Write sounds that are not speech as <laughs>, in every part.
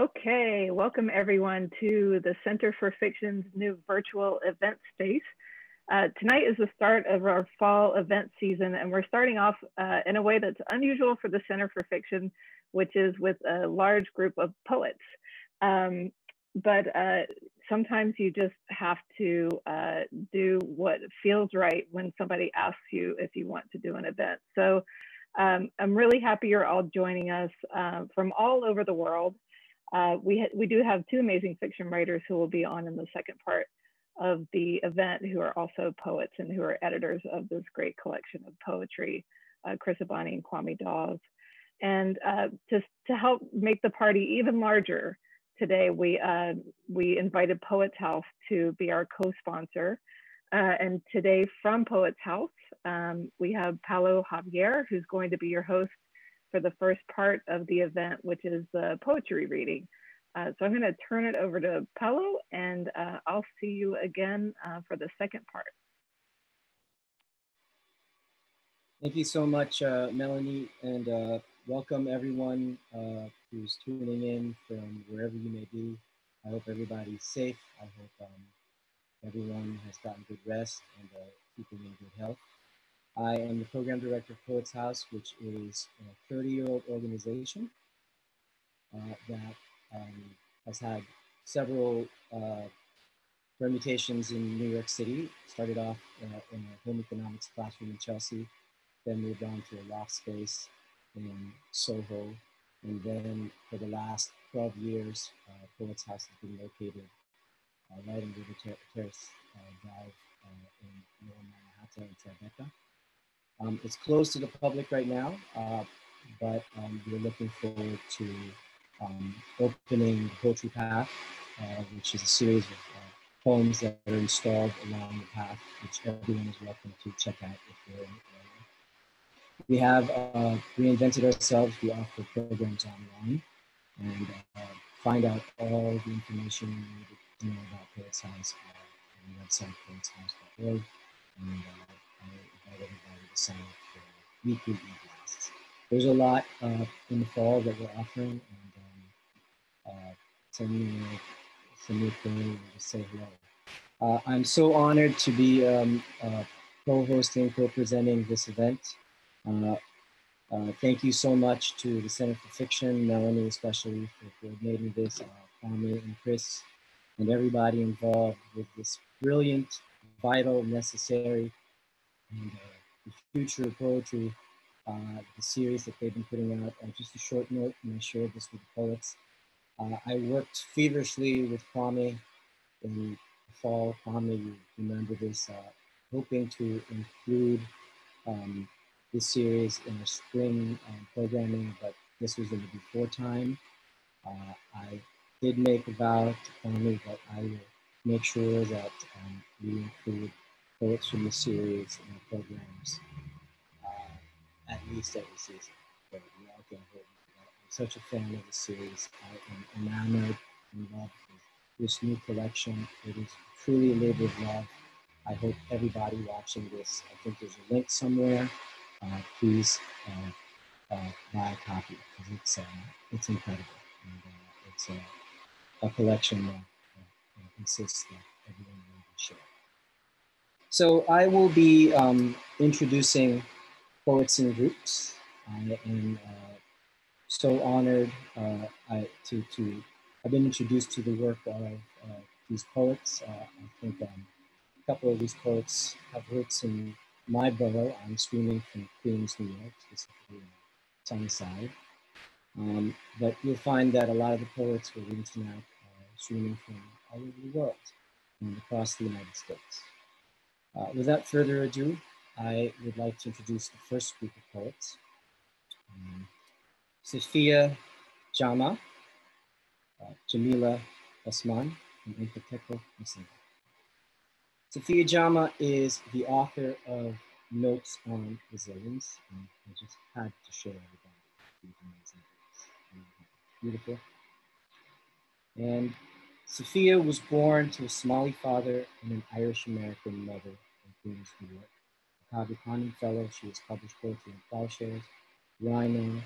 Okay, welcome everyone to the Center for Fiction's new virtual event space. Uh, tonight is the start of our fall event season, and we're starting off uh, in a way that's unusual for the Center for Fiction, which is with a large group of poets. Um, but uh, sometimes you just have to uh, do what feels right when somebody asks you if you want to do an event. So um, I'm really happy you're all joining us uh, from all over the world. Uh, we, we do have two amazing fiction writers who will be on in the second part of the event who are also poets and who are editors of this great collection of poetry, uh, Chris Abani and Kwame Dawes. And uh, to, to help make the party even larger, today we, uh, we invited Poets House to be our co-sponsor. Uh, and today from Poets House, um, we have Paolo Javier, who's going to be your host for the first part of the event, which is the poetry reading. Uh, so I'm going to turn it over to Paolo, and uh, I'll see you again uh, for the second part. Thank you so much, uh, Melanie, and uh, welcome everyone uh, who's tuning in from wherever you may be. I hope everybody's safe. I hope um, everyone has gotten good rest and keeping in good health. I am the program director of Poets House, which is a 30 year old organization that um, has had several uh, permutations in New York City. Started off uh, in a home economics classroom in Chelsea, then moved on to a loft space in Soho, and then for the last 12 years, uh, Poets House has been located uh, right in River Ter Terrace uh, Drive uh, in Lower Manhattan in Tribeca. Um, it's closed to the public right now, uh, but um, we're looking forward to um, opening Poetry Path, uh, which is a series of uh, poems that are installed along the path, which everyone is welcome to check out if they're in the area. We have uh, reinvented ourselves. We offer programs online and uh, find out all the information you need to know about Poets House uh, on the website poetshouse.org. And uh, sign up for weekly e-blasts. There's a lot uh, in the fall that we're offering. And, send me send me a thing and just say hello. Uh, I'm so honored to be um, uh, co-hosting, co-presenting this event. Uh, uh, thank you so much to the Center for Fiction, Melanie especially for coordinating this, uh, and Chris, and everybody involved with this brilliant, vital, necessary, and uh, the future of poetry, uh, the series that they've been putting out. Uh, just a short note, and I shared this with the poets. I worked feverishly with Kwame in the fall. Kwame, you remember this, hoping to include um, this series in our spring um, programming, but this was in the before time. Uh, I did make a vow to Kwame that I will make sure that um, we include poets from the series and the programs uh, at least every season. But we to such a fan of the series. I am enamored and love this new collection. It is truly a labor of love. I hope everybody watching this, I think there's a link somewhere. Uh, please uh, uh, buy a copy because it's uh, it's incredible. And, uh, it's a, a collection that insists that everyone will share. So I will be um, introducing poets in groups. I am uh, so honored uh, I, to, to, I've been introduced to the work of uh, these poets. Uh, I think um, a couple of these poets have roots in my borough. I'm streaming from Queens, New York, specifically Sunnyside. Um, but you'll find that a lot of the poets we're reading tonight are streaming from all over the world and across the United States. Uh, without further ado, I would like to introduce the first group of poets. Um, Safia Jama, uh, Jamila Osman, and Nkateko Masinga. Safia Jama is the author of Notes on Resilience, and I just had to share everybody Beautiful. And Safia was born to a Somali father and an Irish American mother in Queens, New York. A Kaga Fellow, she has published poetry in Ploughshares, Rhino,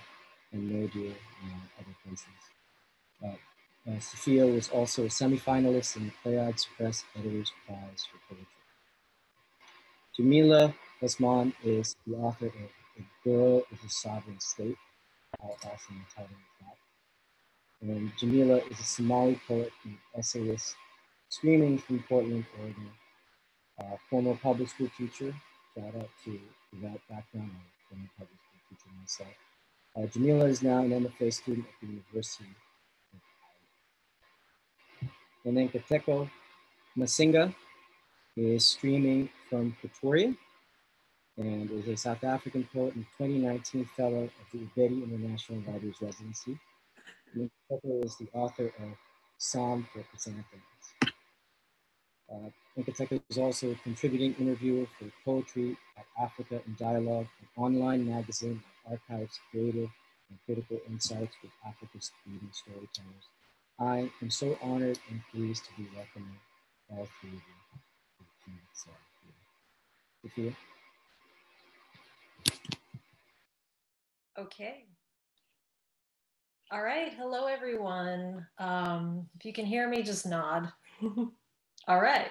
and Nodia among other places. Uh, uh, Safia was also a semifinalist in the Pleiades Press Editors Prize for Poetry. Jamila Osman is the author of A Girl is a Sovereign State, also in the title of that. Jamila is a Somali poet and essayist, streaming from Portland, Oregon. Uh, former public school teacher, shout out to that background, I'm a former public school teacher myself. Uh, Jamila is now an MFA student at the University and then Kateko Masinga is streaming from Pretoria and is a South African poet and 2019 fellow of the Ebedi International Writers Residency. And Kateko is the author of Psalm for Chrysanthemums. Uh, Nkateko is also a contributing interviewer for Poetry at Africa in Dialogue, an online magazine that archives creative and critical insights with Africa's leading storytellers. I am so honored and pleased to be welcoming all three of you Safia. Okay. All right. Hello, everyone. Um, if you can hear me, just nod. <laughs> all right.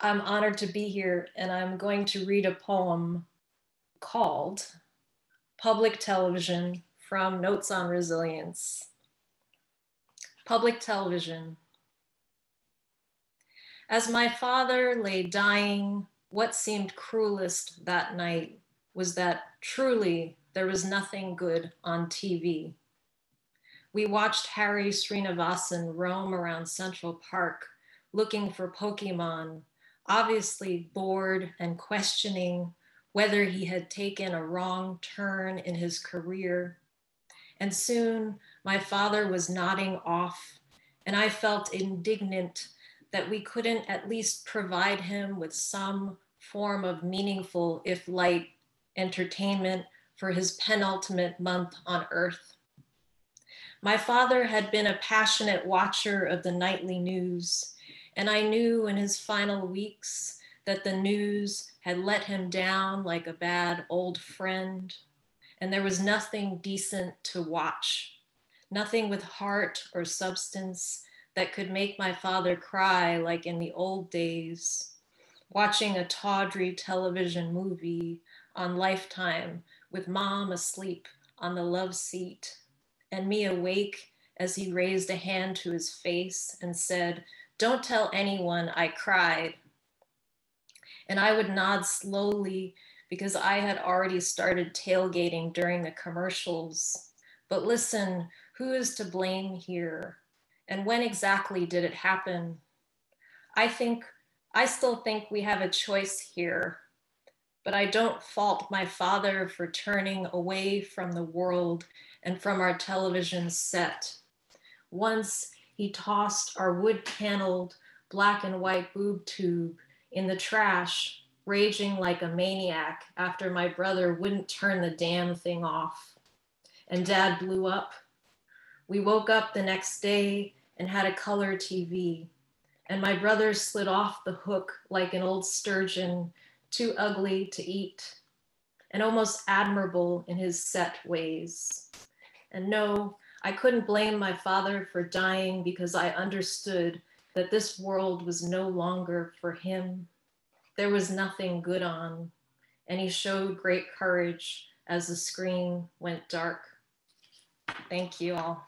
I'm honored to be here, and I'm going to read a poem called Public Television from Notes on Resilience. Public television. As my father lay dying, what seemed cruelest that night was that truly there was nothing good on TV. We watched Hari Sreenivasan roam around Central Park looking for Pokemon, obviously bored and questioning whether he had taken a wrong turn in his career. And soon my father was nodding off, and I felt indignant that we couldn't at least provide him with some form of meaningful, if light, entertainment for his penultimate month on earth. My father had been a passionate watcher of the nightly news, and I knew in his final weeks that the news had let him down like a bad old friend, and there was nothing decent to watch nothing with heart or substance that could make my father cry like in the old days, watching a tawdry television movie on Lifetime with mom asleep on the love seat and me awake as he raised a hand to his face and said, Don't tell anyone I cried. And I would nod slowly because I had already started tailgating during the commercials. But listen, who is to blame here? And when exactly did it happen? I think, I still think we have a choice here, but I don't fault my father for turning away from the world and from our television set. Once he tossed our wood paneled black and white boob tube in the trash, raging like a maniac after my brother wouldn't turn the damn thing off. And dad blew up we woke up the next day and had a color TV, and my brother slid off the hook like an old sturgeon, too ugly to eat, and almost admirable in his set ways. And no, I couldn't blame my father for dying because I understood that this world was no longer for him. There was nothing good on, and he showed great courage as the screen went dark. Thank you all.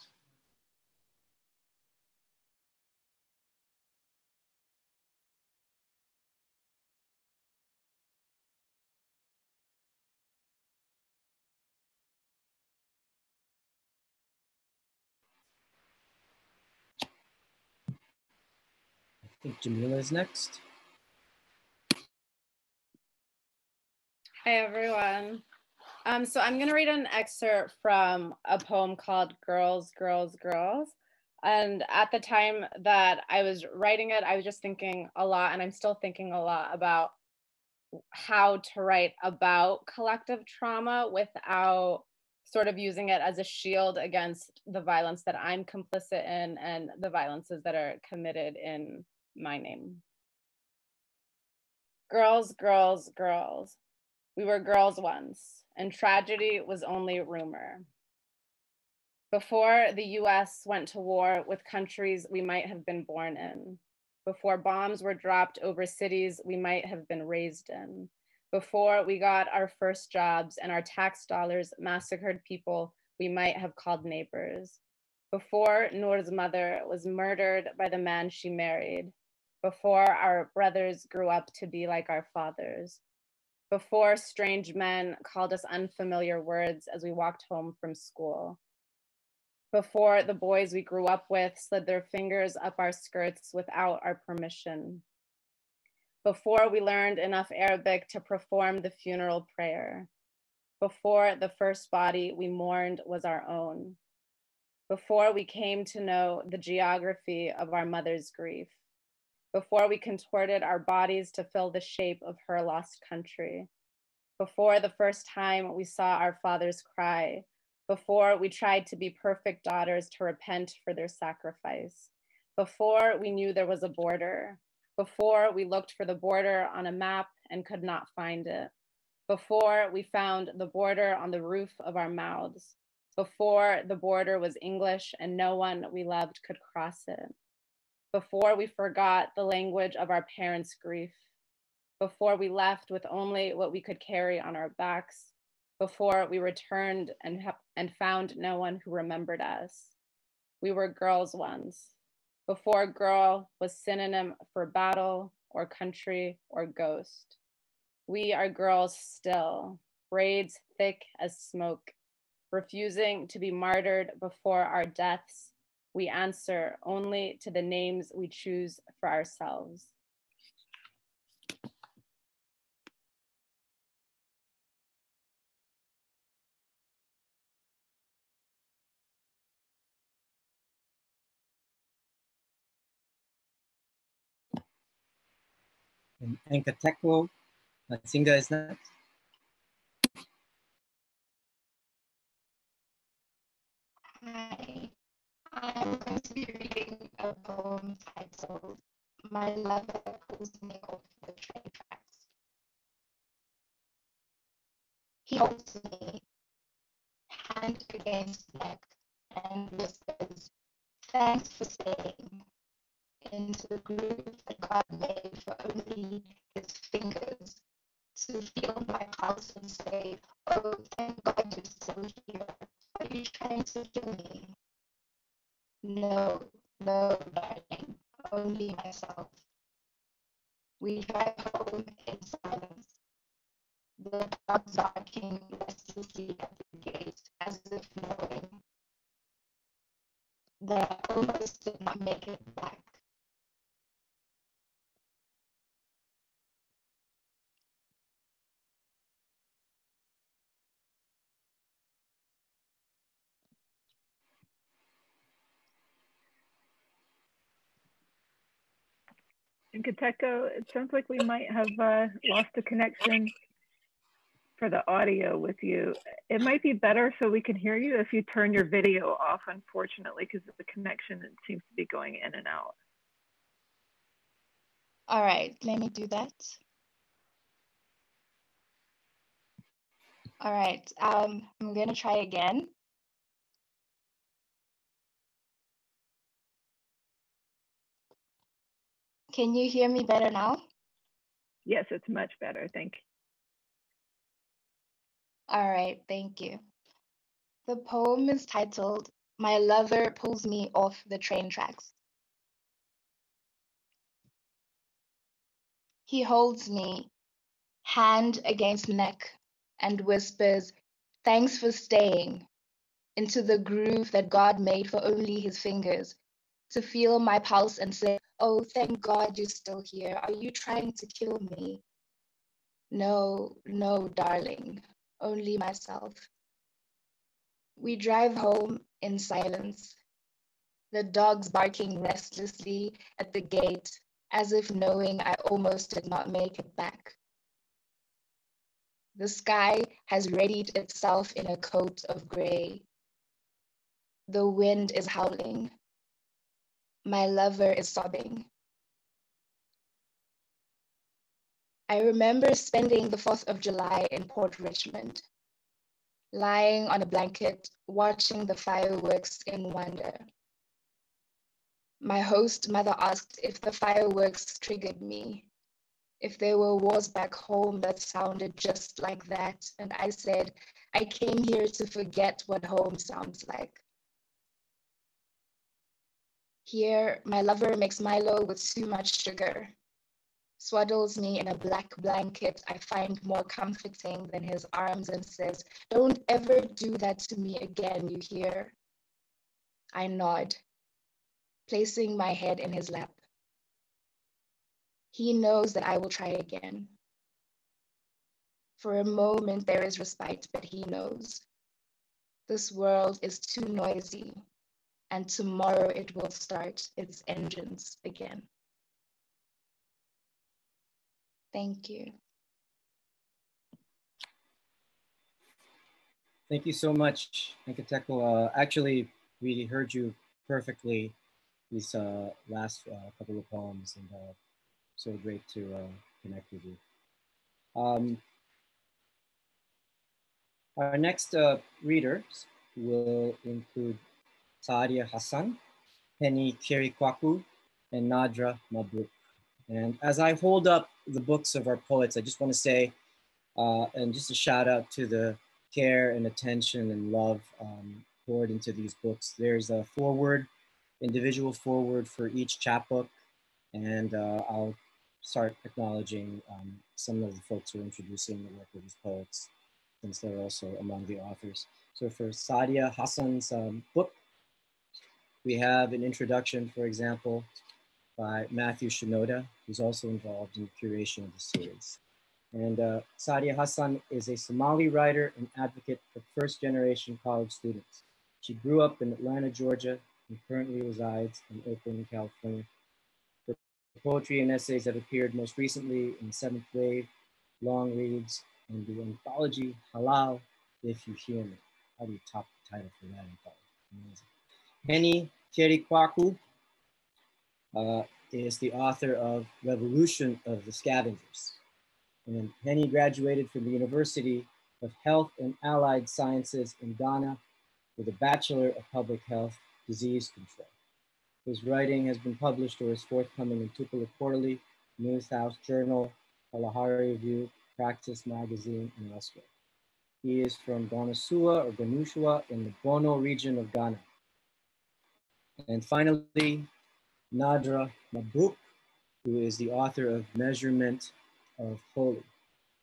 Think Jamila is next. Hi, everyone. Um, so I'm going to read an excerpt from a poem called Girls, Girls, Girls. And at the time that I was writing it, I was just thinking a lot, and I'm still thinking a lot about how to write about collective trauma without sort of using it as a shield against the violence that I'm complicit in and the violences that are committed in my name. Girls, girls, girls. We were girls once, and tragedy was only rumor. Before the US went to war with countries we might have been born in, before bombs were dropped over cities we might have been raised in, before we got our first jobs and our tax dollars massacred people we might have called neighbors, before Noor's mother was murdered by the man she married, before our brothers grew up to be like our fathers, before strange men called us unfamiliar words as we walked home from school, before the boys we grew up with slid their fingers up our skirts without our permission, before we learned enough Arabic to perform the funeral prayer, before the first body we mourned was our own, before we came to know the geography of our mother's grief, before we contorted our bodies to fill the shape of her lost country, before the first time we saw our fathers cry, before we tried to be perfect daughters to repent for their sacrifice, before we knew there was a border, before we looked for the border on a map and could not find it, before we found the border on the roof of our mouths, before the border was English and no one we loved could cross it, before we forgot the language of our parents' grief, before we left with only what we could carry on our backs, before we returned and, and found no one who remembered us. We were girls once, before girl was synonym for battle or country or ghost. We are girls still, braids thick as smoke, refusing to be martyred before our deaths. We answer only to the names we choose for ourselves. And Nkateko Masinga is next. Hi, uh, I'm going to be reading a poem titled My Lover Pulls Me Off the Train Tracks. He holds me, hand against neck, and whispers, Thanks for staying into the groove that God made for only his fingers to feel my pulse and say, Oh, thank God you're still here. Are you trying to kill me? No, no, darling, only myself. We drive home in silence. The dogs barking restlessly at the gate as if knowing that I almost did not make it back. Nkateko, it sounds like we might have uh, lost a connection for the audio with you. It might be better so we can hear you if you turn your video off, unfortunately, because the connection seems to be going in and out. All right, let me do that. All right, um, I'm gonna try again. Can you hear me better now? Yes, it's much better. Thank you. All right, thank you. The poem is titled My Lover Pulls Me Off the Train Tracks. He holds me, hand against neck, and whispers, Thanks for staying, into the groove that God made for only his fingers, to feel my pulse and say, Oh, thank God you're still here. Are you trying to kill me? No, no, darling, only myself. We drive home in silence, the dogs barking restlessly at the gate, as if knowing I almost did not make it back. The sky has readied itself in a coat of gray. The wind is howling. My lover is sobbing. I remember spending the 4th of July in Port Richmond, lying on a blanket, watching the fireworks in wonder. My host mother asked if the fireworks triggered me, if there were wars back home that sounded just like that. And I said, I came here to forget what home sounds like. Here, my lover makes Milo with too much sugar, swaddles me in a black blanket I find more comforting than his arms and says, Don't ever do that to me again, you hear? I nod, placing my head in his lap. He knows that I will try again. For a moment, there is respite, but he knows. This world is too noisy, and tomorrow it will start its engines again. Thank you. Thank you so much, Nkateko. Uh, actually, we heard you perfectly these uh, last uh, couple of poems, and uh, so great to uh, connect with you. Um, our next uh, readers will include Saadia Hassan, Henneh Kyereh Kwaku, and Nadra Mabrouk. And as I hold up the books of our poets, I just want to say, uh, and just a shout out to the care and attention and love um, poured into these books. There's a foreword, individual foreword for each chapbook, and uh, I'll start acknowledging um, some of the folks who are introducing the work of these poets, since they're also among the authors. So for Sadia Hassan's um, book, we have an introduction, for example, by Matthew Shenoda, who's also involved in the curation of the series. And uh, Saadia Hassan is a Somali writer and advocate for first generation college students. She grew up in Atlanta, Georgia, and currently resides in Oakland, California. Her poetry and essays have appeared most recently in Seventh Wave, Long Reads, and the anthology Halal, If You Hear Me. How do you top the title for that anthology? Amazing. Penny Kirikwaku uh, is the author of Revolution of the Scavengers. And Henneh graduated from the University of Health and Allied Sciences in Ghana with a Bachelor of Public Health Disease Control. His writing has been published or is forthcoming in Tupelo Quarterly, News House Journal, Kalahari Review, Praxis Magazine, and elsewhere. He is from Ganasua or Ganushua in the Bono region of Ghana. And finally, Nadra Mabrouk, who is the author of Measurement of Holy.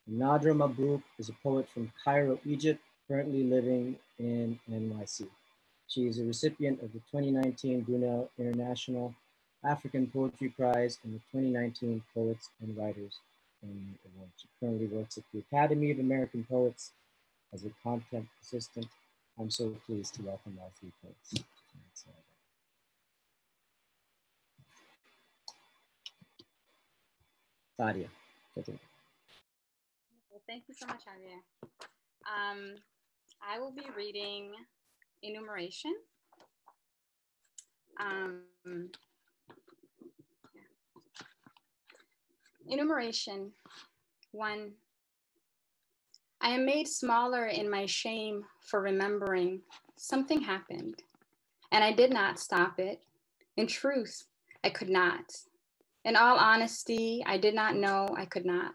Nadra Mabrouk is a poet from Cairo, Egypt, currently living in NYC. She is a recipient of the 2019 Brunel International African Poetry Prize and the 2019 Poets and Writers Award. She currently works at the Academy of American Poets as a content assistant. I'm so pleased to welcome all three poets. Saadia. Thank you so much, Javier. Um, I will be reading enumeration. Um, enumeration one. I am made smaller in my shame for remembering something happened, and I did not stop it. In truth, I could not. In all honesty, I did not know I could not.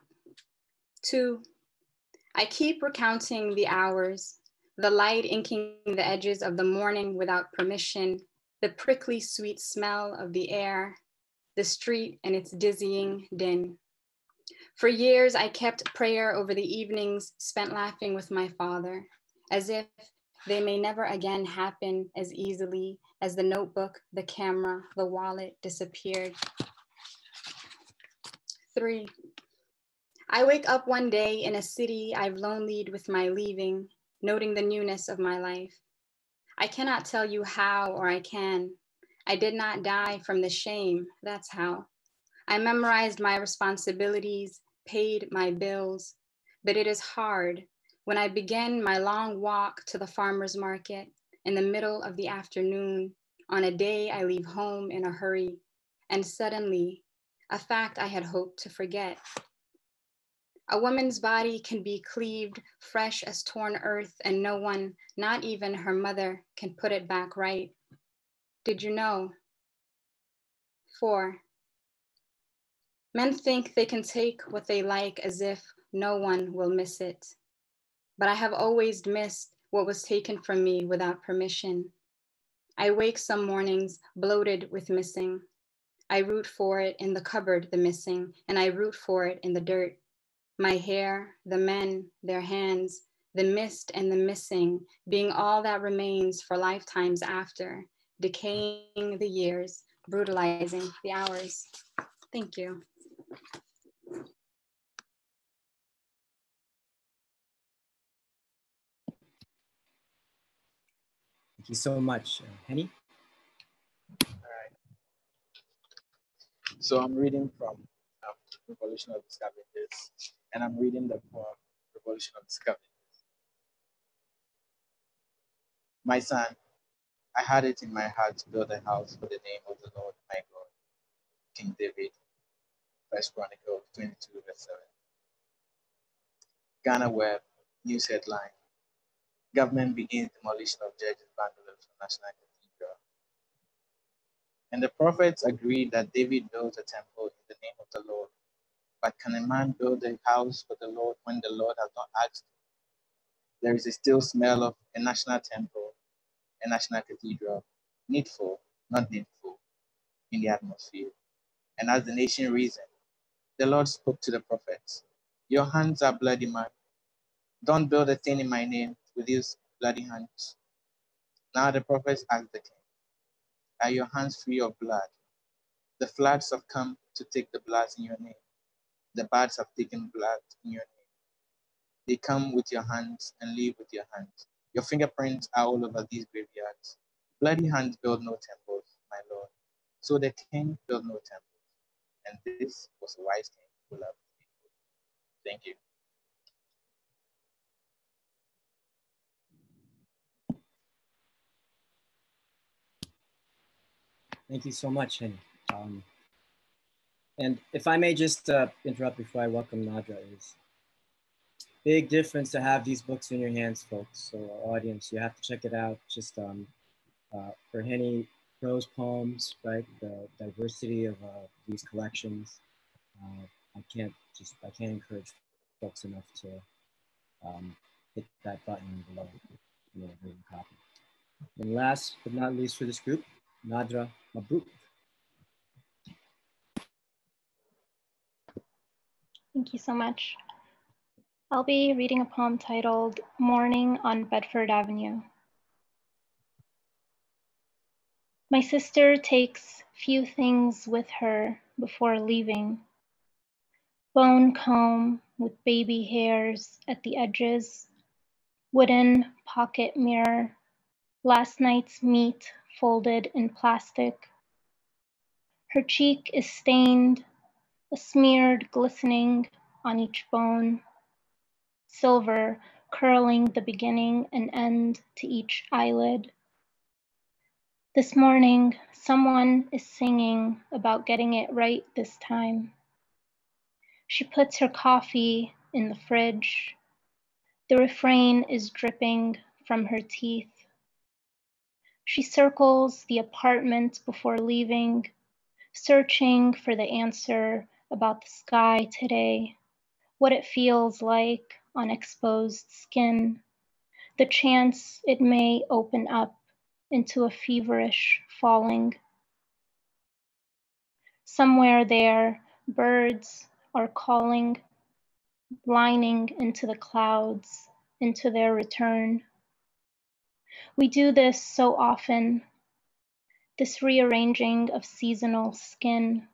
Two, I keep recounting the hours, the light inking the edges of the morning without permission, the prickly sweet smell of the air, the street and its dizzying din. For years, I kept prayer over the evenings spent laughing with my father, as if they may never again happen as easily as the notebook, the camera, the wallet disappeared. Three, I wake up one day in a city I've lonelied with my leaving, noting the newness of my life. I cannot tell you how or I can. I did not die from the shame, that's how. I memorized my responsibilities, paid my bills, but it is hard when I begin my long walk to the farmer's market in the middle of the afternoon on a day I leave home in a hurry, and suddenly a fact I had hoped to forget. A woman's body can be cleaved fresh as torn earth, and no one, not even her mother, can put it back right. Did you know? Four, men think they can take what they like as if no one will miss it. But I have always missed what was taken from me without permission. I wake some mornings bloated with missing. I root for it in the cupboard, the missing, and I root for it in the dirt. My hair, the men, their hands, the mist and the missing, being all that remains for lifetimes after, decaying the years, brutalizing the hours. Thank you. Thank you so much. Henneh? All right. So I'm reading from um, Revolution of the Scavengers, and I'm reading the poem Revolution of the Scavengers. My son, I had it in my heart to build a house for the name of the Lord my God, King David. First Chronicles 22, verse 7. Ghana Web, news headline. Government begins demolition of judges bungalows for National. And the prophets agreed that David builds a temple in the name of the Lord. But can a man build a house for the Lord when the Lord has not asked? There is a still smell of a national temple, a national cathedral, needful, not needful, in the atmosphere. And as the nation reasoned, the Lord spoke to the prophets Your hands are bloody, man. Don't build a thing in my name with these bloody hands. Now the prophets asked the king, Are your hands free of blood? The floods have come to take the blood in your name. The birds have taken blood in your name. They come with your hands and leave with your hands. Your fingerprints are all over these graveyards. Bloody hands build no temples, my lord. So the king built no temples. And this was a wise king who loved people. Thank you. Thank you so much, Henneh. Um, and if I may just uh, interrupt before I welcome Nadra, is big difference to have these books in your hands, folks. So audience, you have to check it out. Just um, uh, for Henneh prose poems, right? The diversity of uh, these collections. Uh, I can't just I can't encourage folks enough to um, hit that button below, you know, copy. And last but not least for this group, Nadra Mabrouk. Thank you so much. I'll be reading a poem titled Morning on Bedford Avenue. My sister takes few things with her before leaving. Bone comb with baby hairs at the edges, wooden pocket mirror, last night's meat folded in plastic. Her cheek is stained, a smeared glistening on each bone, silver curling the beginning and end to each eyelid. This morning, someone is singing about getting it right this time. She puts her coffee in the fridge. The refrain is dripping from her teeth. She circles the apartment before leaving, searching for the answer about the sky today, what it feels like on exposed skin, the chance it may open up into a feverish falling. Somewhere there, birds are calling, lining into the clouds, into their return. We do this so often, this rearranging of seasonal skin,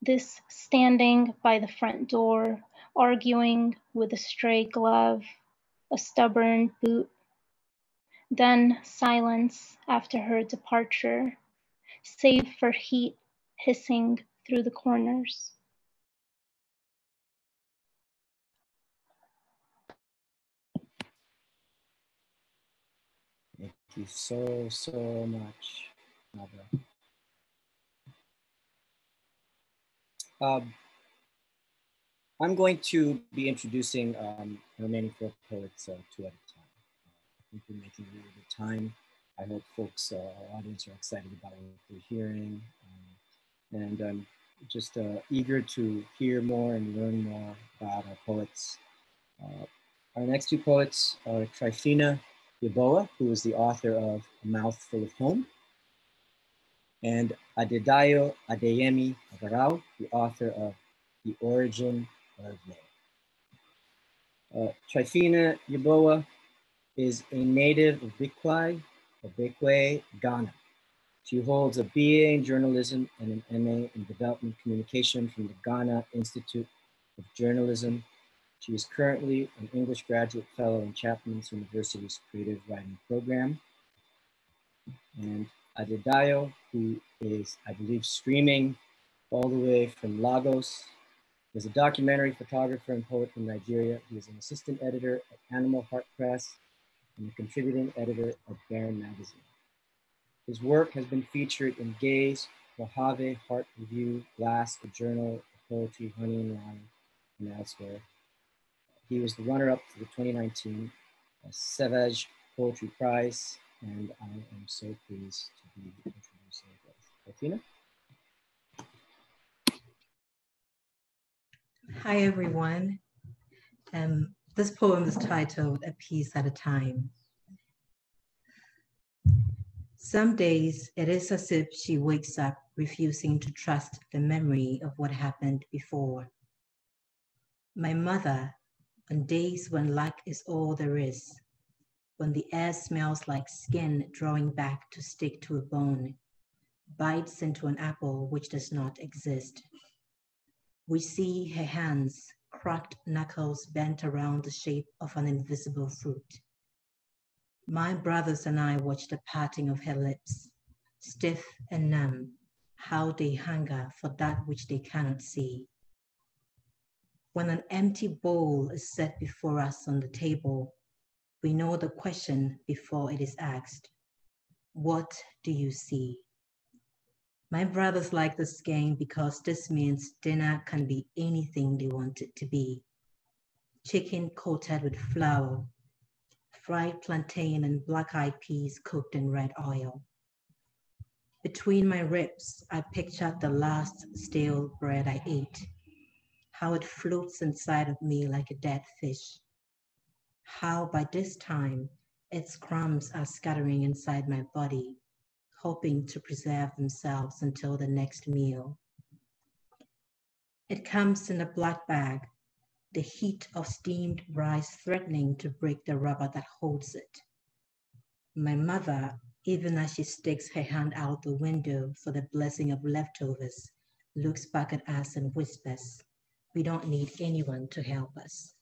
this standing by the front door, arguing with a stray glove, a stubborn boot, then silence after her departure, save for heat hissing through the corners. Thank you so, so much, Nadra. Um, I'm going to be introducing um, the remaining four poets uh, two at a time. I think we're making of time. I hope folks, uh, our audience are excited about what they're hearing. Um, and I'm just uh, eager to hear more and learn more about our poets. Uh, our next two poets are Tryphena Yeboah, who is the author of A Mouthful of Home, and Adedayo Adeyemi Agarau, the author of The Origin of Man. Uh, Tryphena Yeboah is a native of Bikwai, or Bekwe, Ghana. She holds a BA in journalism and an MA in development communication from the Ghana Institute of Journalism. She is currently an English graduate fellow in Chapman's University's creative writing program. And Adedayo, who is, I believe, streaming all the way from Lagos, is a documentary photographer and poet from Nigeria. He is an assistant editor at Animal Heart Press and a contributing editor of Barren Magazine. His work has been featured in Gaze, Mojave, Heart Review, Glass, the Journal Poetry, Honey and Wine, and elsewhere. He was the runner-up for the 2019 uh, Savage Poetry Prize, and I am so pleased to be introducing this. Athena? Hi, everyone. Um, this poem is titled A Piece at a Time. Some days it is as if she wakes up refusing to trust the memory of what happened before. My mother, on days when luck is all there is, when the air smells like skin drawing back to stick to a bone, bites into an apple which does not exist. We see her hands, cracked knuckles bent around the shape of an invisible fruit. My brothers and I watch the parting of her lips, stiff and numb, how they hunger for that which they cannot see. When an empty bowl is set before us on the table, we know the question before it is asked. What do you see? My brothers like this game because this means dinner can be anything they want it to be. Chicken coated with flour, fried plantain and black-eyed peas cooked in red oil. Between my ribs, I pictured the last stale bread I ate, how it floats inside of me like a dead fish, how by this time its crumbs are scattering inside my body, hoping to preserve themselves until the next meal. It comes in a black bag the heat of steamed rice threatening to break the rubber that holds it. My mother, even as she sticks her hand out the window for the blessing of leftovers, looks back at us and whispers, we don't need anyone to help us.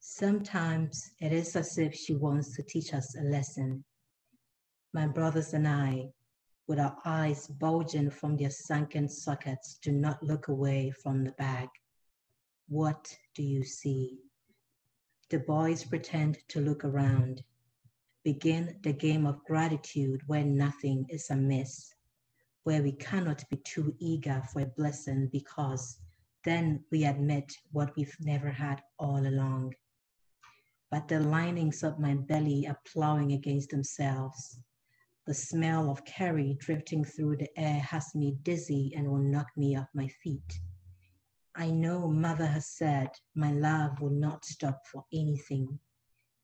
Sometimes it is as if she wants to teach us a lesson. My brothers and I, with our eyes bulging from their sunken sockets, do not look away from the bag. What do you see? The boys pretend to look around. Begin the game of gratitude where nothing is amiss, where we cannot be too eager for a blessing because then we admit what we've never had all along. But the linings of my belly are plowing against themselves. The smell of curry drifting through the air has me dizzy and will knock me off my feet. I know mother has said, my love will not stop for anything.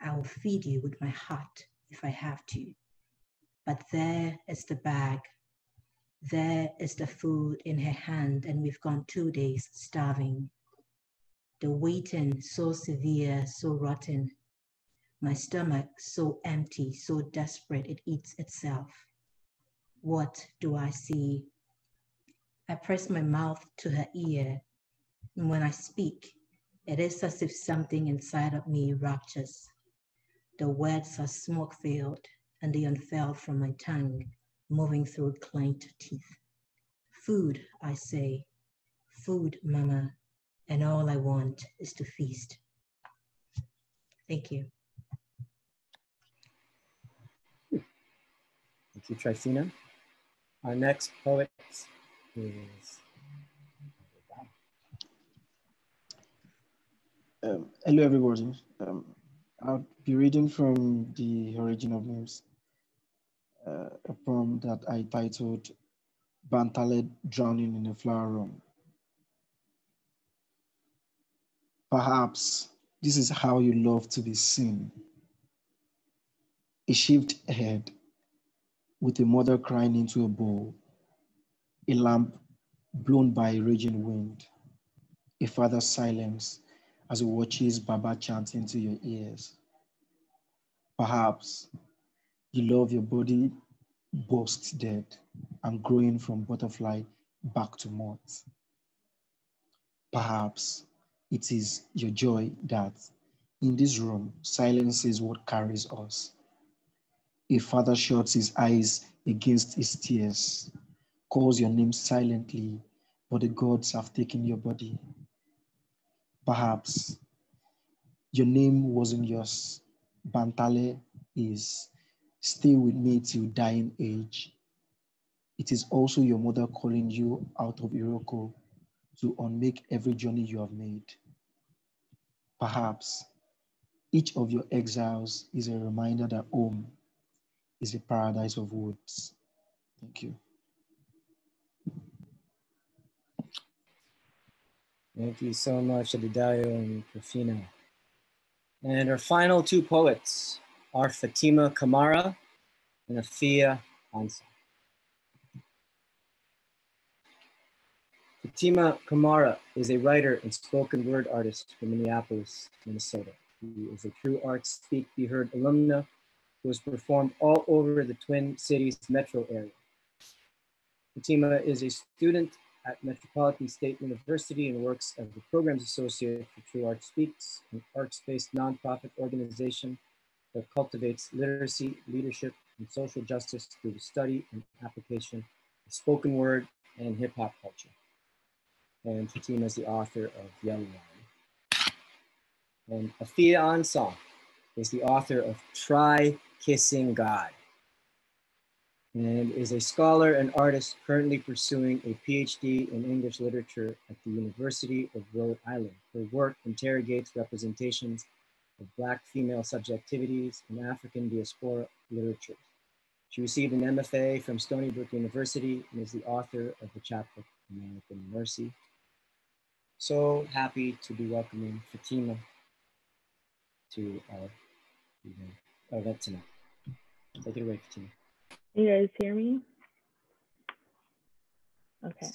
I will feed you with my heart if I have to. But there is the bag. There is the food in her hand, and we've gone two days starving. The waiting so severe, so rotten. My stomach so empty, so desperate it eats itself. What do I see? I press my mouth to her ear and when I speak, it is as if something inside of me raptures. The words are smoke filled and they unfurl from my tongue, moving through clenched teeth. Food, I say, food, mama, and all I want is to feast. Thank you. Thank you, Tryphena. Our next poet is Um, hello, everybody. Um, I'll be reading from the Origin of Names, uh, a poem that I titled Bantale Drowning in a Flower Room. Perhaps this is how you love to be seen. A shaved head with a mother crying into a bowl, a lamp blown by a raging wind, a father's silence as he watches Baba chant into your ears. Perhaps you love your body burst dead and growing from butterfly back to moth. Perhaps it is your joy that in this room silence is what carries us. A father shuts his eyes against his tears, calls your name silently, but the gods have taken your body. Perhaps your name wasn't yours. Bantale is stay with me till dying age. It is also your mother calling you out of Iroko to unmake every journey you have made. Perhaps each of your exiles is a reminder that home is a paradise of woods. Thank you. Thank you so much, Adedayo and Rufina. And our final two poets are Fatima Kamara and Afia Ansah. Fatima Kamara is a writer and spoken word artist from Minneapolis, Minnesota. He is a true Arts Speak Be Heard alumna who has performed all over the Twin Cities metro area. Fatima is a student at Metropolitan State University and works as the Programs Associate for True Art Speaks, an arts-based nonprofit organization that cultivates literacy, leadership, and social justice through the study and application of spoken word and hip hop culture. And Fatima is the author of Yellow Line. And Afia Ansah is the author of Try Kissing God and is a scholar and artist currently pursuing a PhD in English literature at the University of Rhode Island. Her work interrogates representations of Black female subjectivities in African diaspora literature. She received an MFA from Stony Brook University and is the author of the chapbook American Mercy. So happy to be welcoming Fatima to our event tonight. Take it away, Fatima. You guys hear me? Okay.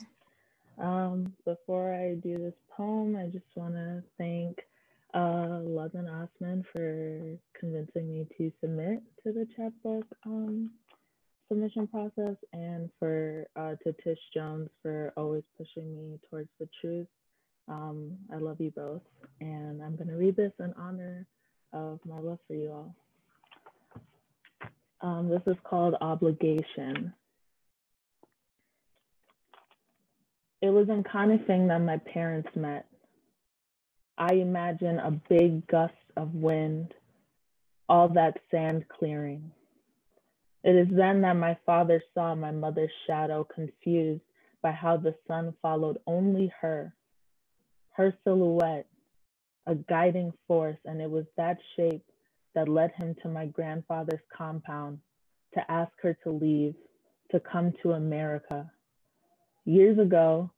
Um, before I do this poem, I just want to thank uh, Ladan Osman for convincing me to submit to the chapbook um, submission process and for uh, to Tish Jones for always pushing me towards the truth. Um, I love you both, and I'm going to read this in honor of my love for you all. Um, this is called obligation. It was in Kanifing that my parents met. I imagine a big gust of wind, all that sand clearing. It is then that my father saw my mother's shadow, confused by how the sun followed only her, her silhouette, a guiding force, and it was that shape that led him to my grandfather's compound to ask her to leave, to come to America. Years ago,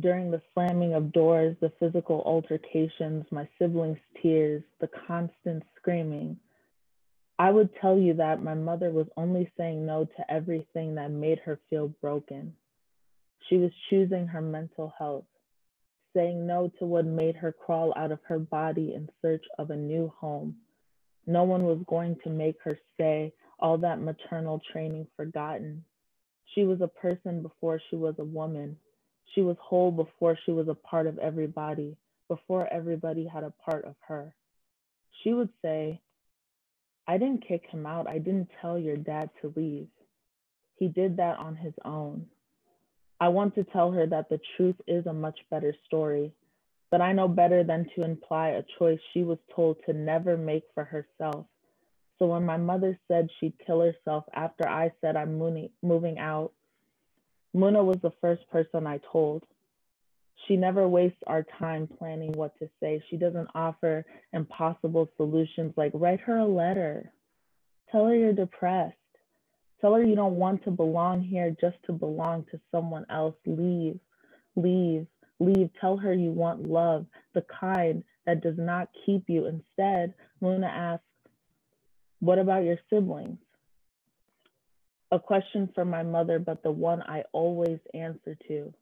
during the slamming of doors, the physical altercations, my siblings' tears, the constant screaming, I would tell you that my mother was only saying no to everything that made her feel broken. She was choosing her mental health, saying no to what made her crawl out of her body in search of a new home, no one was going to make her say all that maternal training forgotten. She was a person before she was a woman. She was whole before she was a part of everybody, before everybody had a part of her. She would say, I didn't kick him out. I didn't tell your dad to leave. He did that on his own. I want to tell her that the truth is a much better story, but I know better than to imply a choice she was told to never make for herself. So when my mother said she'd kill herself after I said I'm moving out, Muna was the first person I told. She never wastes our time planning what to say. She doesn't offer impossible solutions like write her a letter. Tell her you're depressed. Tell her you don't want to belong here just to belong to someone else. Leave, leave, leave. Tell her you want love, the kind that does not keep you. Instead, Luna asks, What about your siblings? A question for my mother, but the one I always answer to.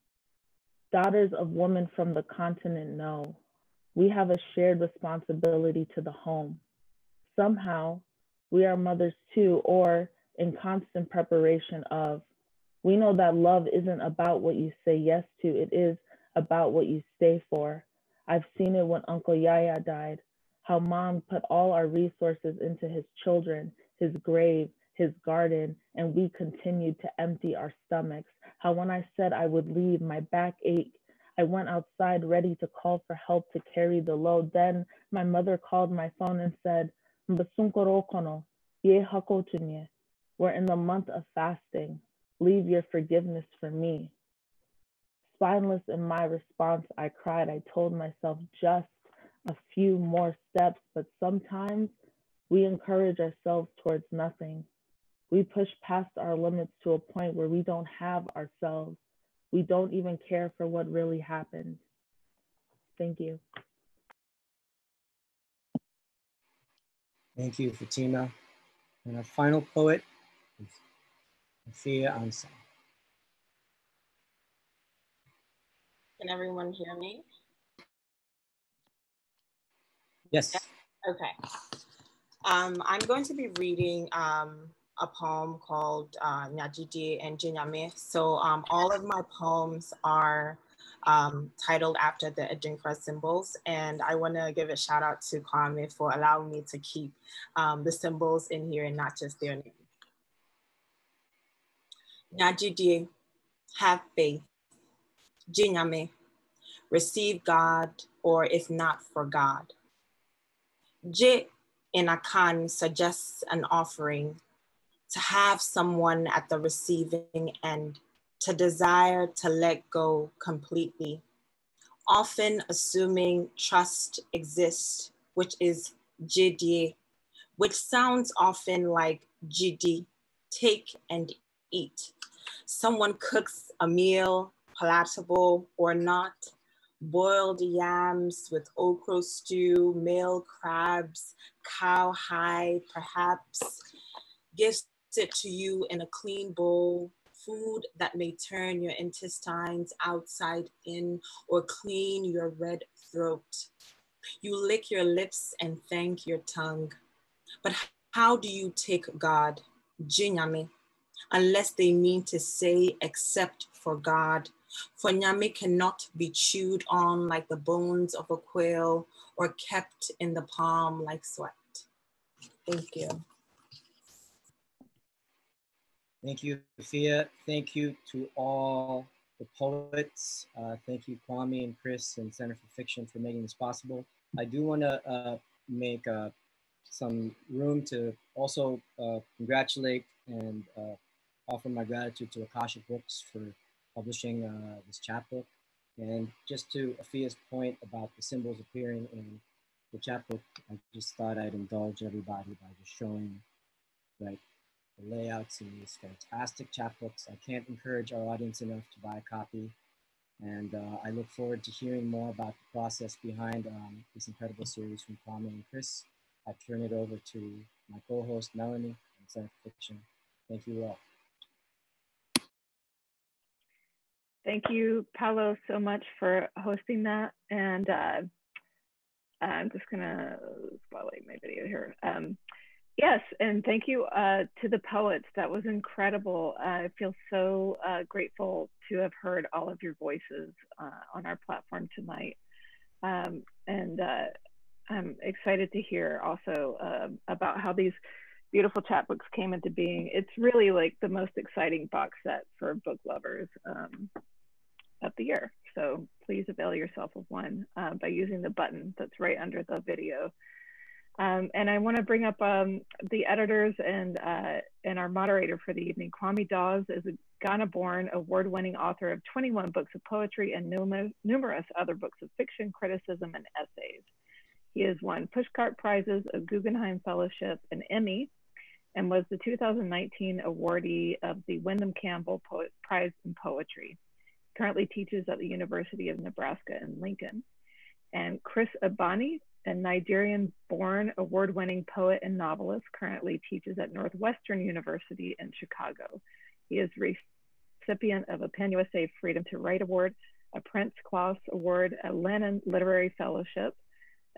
Daughters of women from the continent know we have a shared responsibility to the home. Somehow, we are mothers too, or in constant preparation of. We know that love isn't about what you say yes to, it is about what you stay for. I've seen it when Uncle Yaya died, how mom put all our resources into his children, his grave, his garden, and we continued to empty our stomachs. How when I said I would leave, my back ached. I went outside ready to call for help to carry the load. Then my mother called my phone and said, we're in the month of fasting. Leave your forgiveness for me. Spineless in my response, I cried. I told myself just a few more steps, but sometimes we encourage ourselves towards nothing. We push past our limits to a point where we don't have ourselves. We don't even care for what really happened. Thank you. Thank you, Fatima. And our final poet is Afia Ansa. Can everyone hear me? Yes. Okay. Um, I'm going to be reading um, a poem called uh, and Gye Nyame. So um, all of my poems are um, titled after the Adinkra symbols. And I want to give a shout out to Kwame for allowing me to keep um, the symbols in here and not just their name. Nyajidi, have faith. Gye Nyame, receive God, or if not for God. J in Akan suggests an offering to have someone at the receiving end, to desire to let go completely, often assuming trust exists, which is jidi, which sounds often like jidi, take and eat. Someone cooks a meal, palatable or not, boiled yams with okra stew, male crabs, cowhide, perhaps, gives it to you in a clean bowl, food that may turn your intestines outside in or clean your red throat. You lick your lips and thank your tongue. But how do you take God, Gye Nyame, unless they mean to say except for God? For Nyame cannot be chewed on like the bones of a quail or kept in the palm like sweat. Thank you. Thank you, Sophia. Thank you to all the poets. Uh, thank you, Kwame and Chris and Center for Fiction for making this possible. I do want to uh, make uh, some room to also uh, congratulate and uh, offer my gratitude to Akashic Books for publishing uh, this chapbook. And just to Afia's point about the symbols appearing in the chapbook, I just thought I'd indulge everybody by just showing right the layouts in these fantastic chapbooks. I can't encourage our audience enough to buy a copy. And uh, I look forward to hearing more about the process behind um, this incredible series from Kwame and Chris. I turn it over to my co-host Melanie and Science Fiction. Thank you all. Thank you, Paolo, so much for hosting that. And uh, I'm just gonna spotlight my video here. Um, yes, and thank you uh, to the poets. That was incredible. I feel so uh, grateful to have heard all of your voices uh, on our platform tonight. Um, and uh, I'm excited to hear also um, about how these beautiful chapbooks came into being. It's really like the most exciting box set for book lovers um, of the year. So please avail yourself of one uh, by using the button that's right under the video. Um, and I want to bring up um, the editors and, uh, and our moderator for the evening. Kwame Dawes is a Ghana-born award-winning author of 21 books of poetry and numerous other books of fiction, criticism, and essays. He has won Pushcart Prizes, a Guggenheim Fellowship, an Emmy, and was the 2019 awardee of the Windham Campbell Poet Prize in Poetry. Currently teaches at the University of Nebraska in Lincoln. And Chris Abani, a Nigerian-born award-winning poet and novelist, currently teaches at Northwestern University in Chicago. He is recipient of a PEN USA Freedom to Write Award, a Prince Claus Award, a Lannan Literary Fellowship,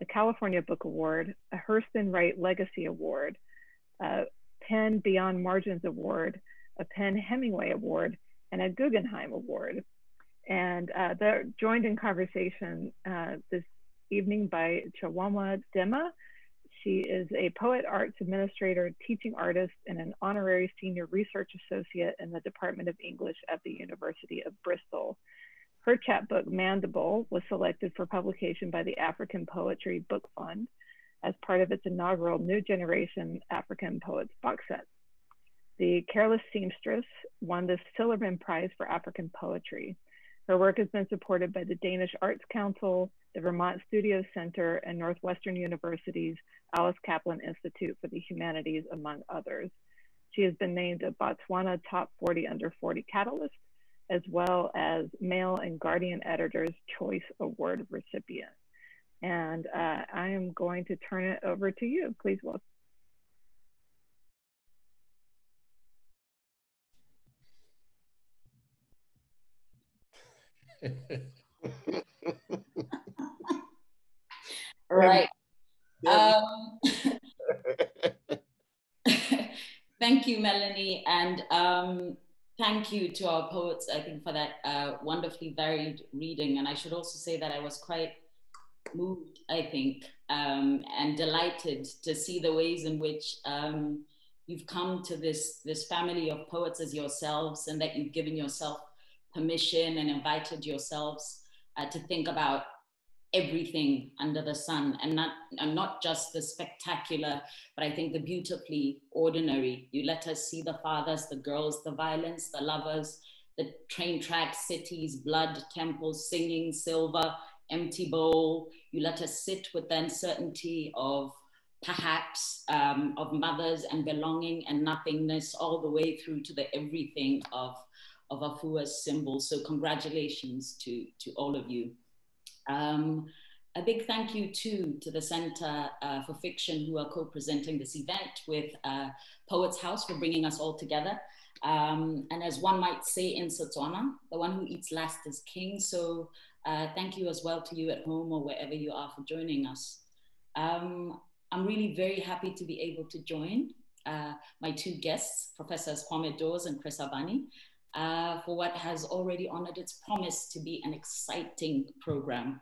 a California Book Award, a Hurston Wright Legacy Award, a PEN Beyond Margins Award, a PEN Hemingway Award, and a Guggenheim Award. And uh, they're joined in conversation uh, this evening by Tjawangwa Dema. She is a poet, arts administrator, teaching artist, and an honorary senior research associate in the Department of English at the University of Bristol. Her chapbook, Mandible, was selected for publication by the African Poetry Book Fund as part of its inaugural New Generation African Poets box set. The Careless Seamstress won the Sillerman Prize for African Poetry. Her work has been supported by the Danish Arts Council, the Vermont Studios Center, and Northwestern University's Alice Kaplan Institute for the Humanities, among others. She has been named a Botswana Top 40 Under 40 Catalyst as well as Mail and Guardian Editor's Choice Award recipient. And uh, I am going to turn it over to you. Please welcome. Right. Um, <laughs> thank you, Melanie. And um, thank you to our poets, I think, for that uh, wonderfully varied reading. And I should also say that I was quite moved, I think, um, and delighted to see the ways in which um, you've come to this, this family of poets as yourselves and that you've given yourself permission and invited yourselves uh, to think about everything under the sun. And not and not just the spectacular but i think the beautifully ordinary. You let us see the fathers the girls the violence the lovers the train tracks cities blood temples singing silver empty bowl. You let us sit with the uncertainty of perhaps um, of mothers and belonging and nothingness all the way through to the everything of of Afua's symbol so congratulations to to all of you um, a big thank you too to the Center uh, for Fiction who are co-presenting this event with uh, Poets House for bringing us all together. Um, and as one might say in Setswana, the one who eats last is king. So uh, thank you as well to you at home or wherever you are for joining us. Um, I'm really very happy to be able to join uh, my two guests, Professors Kwame Dawes and Chris Abani, uh, for what has already honored its promise to be an exciting program.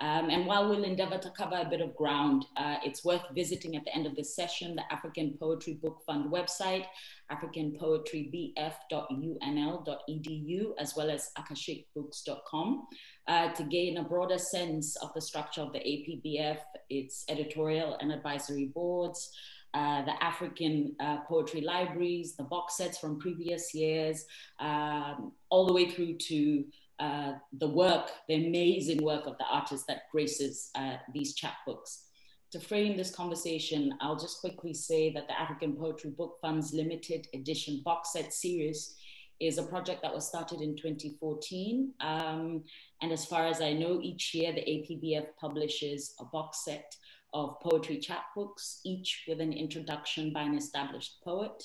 Um, and while we'll endeavor to cover a bit of ground, uh, it's worth visiting at the end of this session the African Poetry Book Fund website, africanpoetrybf.unl.edu, as well as akashicbooks.com, uh, to gain a broader sense of the structure of the APBF, its editorial and advisory boards, uh, the African uh, poetry libraries, the box sets from previous years, um, all the way through to uh, the work, the amazing work of the artist that graces uh, these chapbooks. To frame this conversation, I'll just quickly say that the African Poetry Book Fund's limited edition box set series is a project that was started in 2014. Um, and as far as I know, each year the APBF publishes a box set of poetry chapbooks, each with an introduction by an established poet.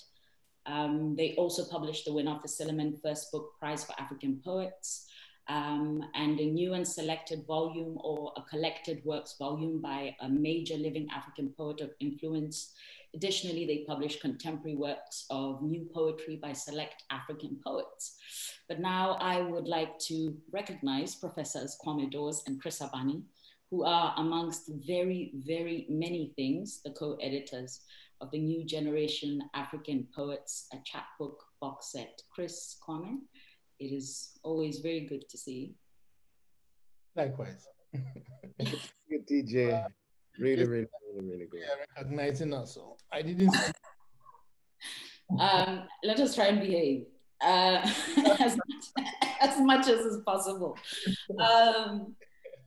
Um, they also published the the Sillerman First Book Prize for African Poets, um, and a new and selected volume or a collected works volume by a major living African poet of influence. Additionally, they publish contemporary works of new poetry by select African poets. But now I would like to recognize Professors Kwame Dawes and Chris Abani, who are amongst very, very many things, the co-editors of the New Generation African Poets, a chapbook box set. Chris Kwame, it is always very good to see you. Likewise. good, TJ. Really, really, really, really good. Yeah, recognizing us. all. I didn't. <laughs> um, let us try and behave uh, <laughs> as, much, as much as is possible. Um,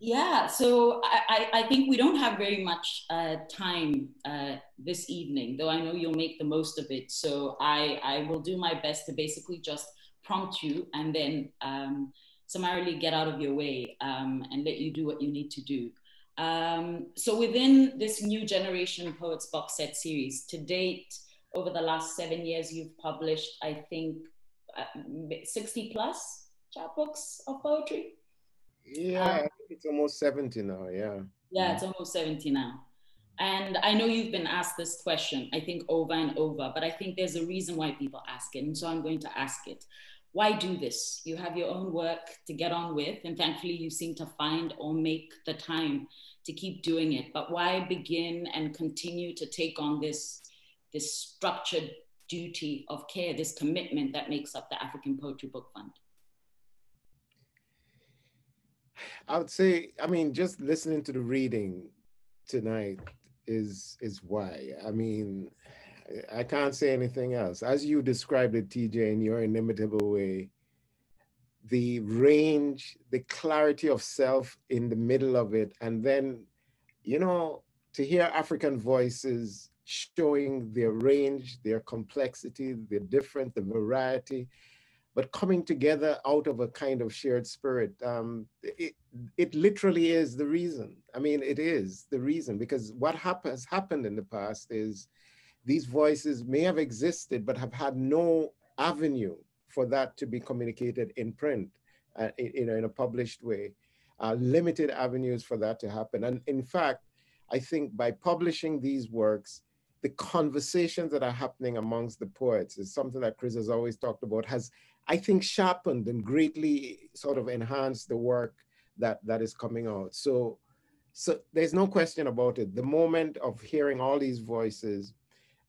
yeah, so I, I think we don't have very much uh, time uh, this evening, though I know you'll make the most of it. So I, I will do my best to basically just prompt you and then um, summarily get out of your way um, and let you do what you need to do. Um, so within this new generation poets box set series, to date, over the last seven years, you've published, I think, uh, 60 plus chapbooks of poetry. Yeah, um, it's almost 70 now. Yeah. Yeah, it's almost 70 now. And I know you've been asked this question, I think, over and over, but I think there's a reason why people ask it. And so I'm going to ask it. Why do this? You have your own work to get on with, and thankfully you seem to find or make the time to keep doing it. But why begin and continue to take on this, this structured duty of care, this commitment that makes up the African Poetry Book Fund? I would say, I mean, just listening to the reading tonight is is why. I mean, I can't say anything else. As you described it, TJ, in your inimitable way, the range, the clarity of self in the middle of it, and then, you know, to hear African voices showing their range, their complexity, their different, the variety, but coming together out of a kind of shared spirit. Um, it, it literally is the reason. I mean, it is the reason because what hap- has happened in the past is these voices may have existed, but have had no avenue for that to be communicated in print, uh, in, in a published way. Uh, limited avenues for that to happen. And in fact, I think by publishing these works, the conversations that are happening amongst the poets is something that Chris has always talked about, has, I think, sharpened and greatly sort of enhanced the work that, that is coming out. So, so there's no question about it. The moment of hearing all these voices,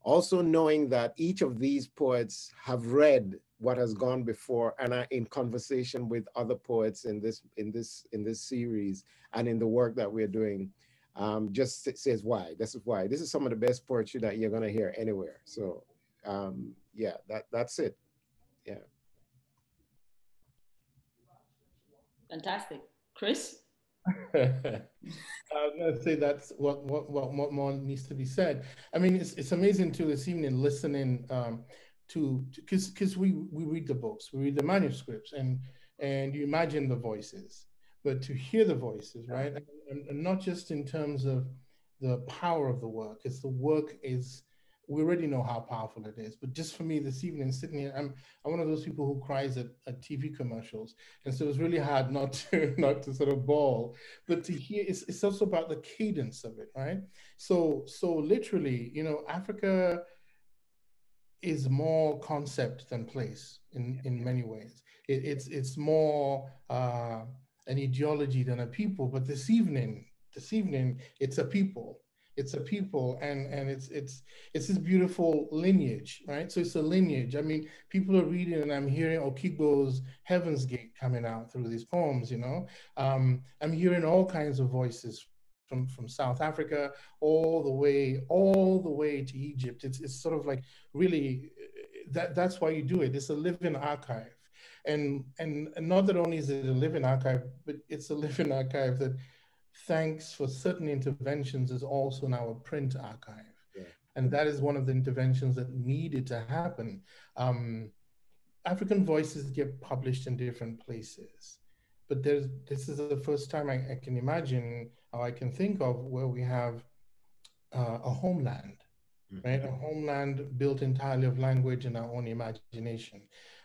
also knowing that each of these poets have read what has gone before and are in conversation with other poets in this in this in this series and in the work that we're doing um, just says why this is why this is some of the best poetry that you're going to hear anywhere so um, yeah that that's it fantastic. Chris? I was going to say that's what, what what what more needs to be said. I mean, it's it's amazing to this evening listening um, to because because we we read the books, we read the manuscripts, and and you imagine the voices, but to hear the voices, right, and, and not just in terms of the power of the work, it's the work is we already know how powerful it is. But just for me this evening, sitting here, I'm I'm one of those people who cries at, at TV commercials, and so it's really hard not to <laughs> not to sort of bawl. But to hear, it's it's also about the cadence of it, right? So so literally, you know, Africa is more concept than place in in many ways. It, it's it's more uh, an ideology than a people. But this evening, this evening, it's a people it's a people and and it's it's it's this beautiful lineage right? So it's a lineage. I mean people are reading and i'm hearing okigbo's heaven's gate coming out through these poems you know? Um, i'm hearing all kinds of voices from from south africa all the way all the way to egypt. It's, it's sort of like really that that's why you do it. It's a living archive. And and not that only is it a living archive but it's a living archive that thanks for certain interventions is also now a print archive. Yeah. And that is one of the interventions that needed to happen. Um, African voices get published in different places, but there's, this is the first time I, I can imagine or I can think of where we have uh, a homeland, mm-hmm. right? A homeland built entirely of language and our own imagination,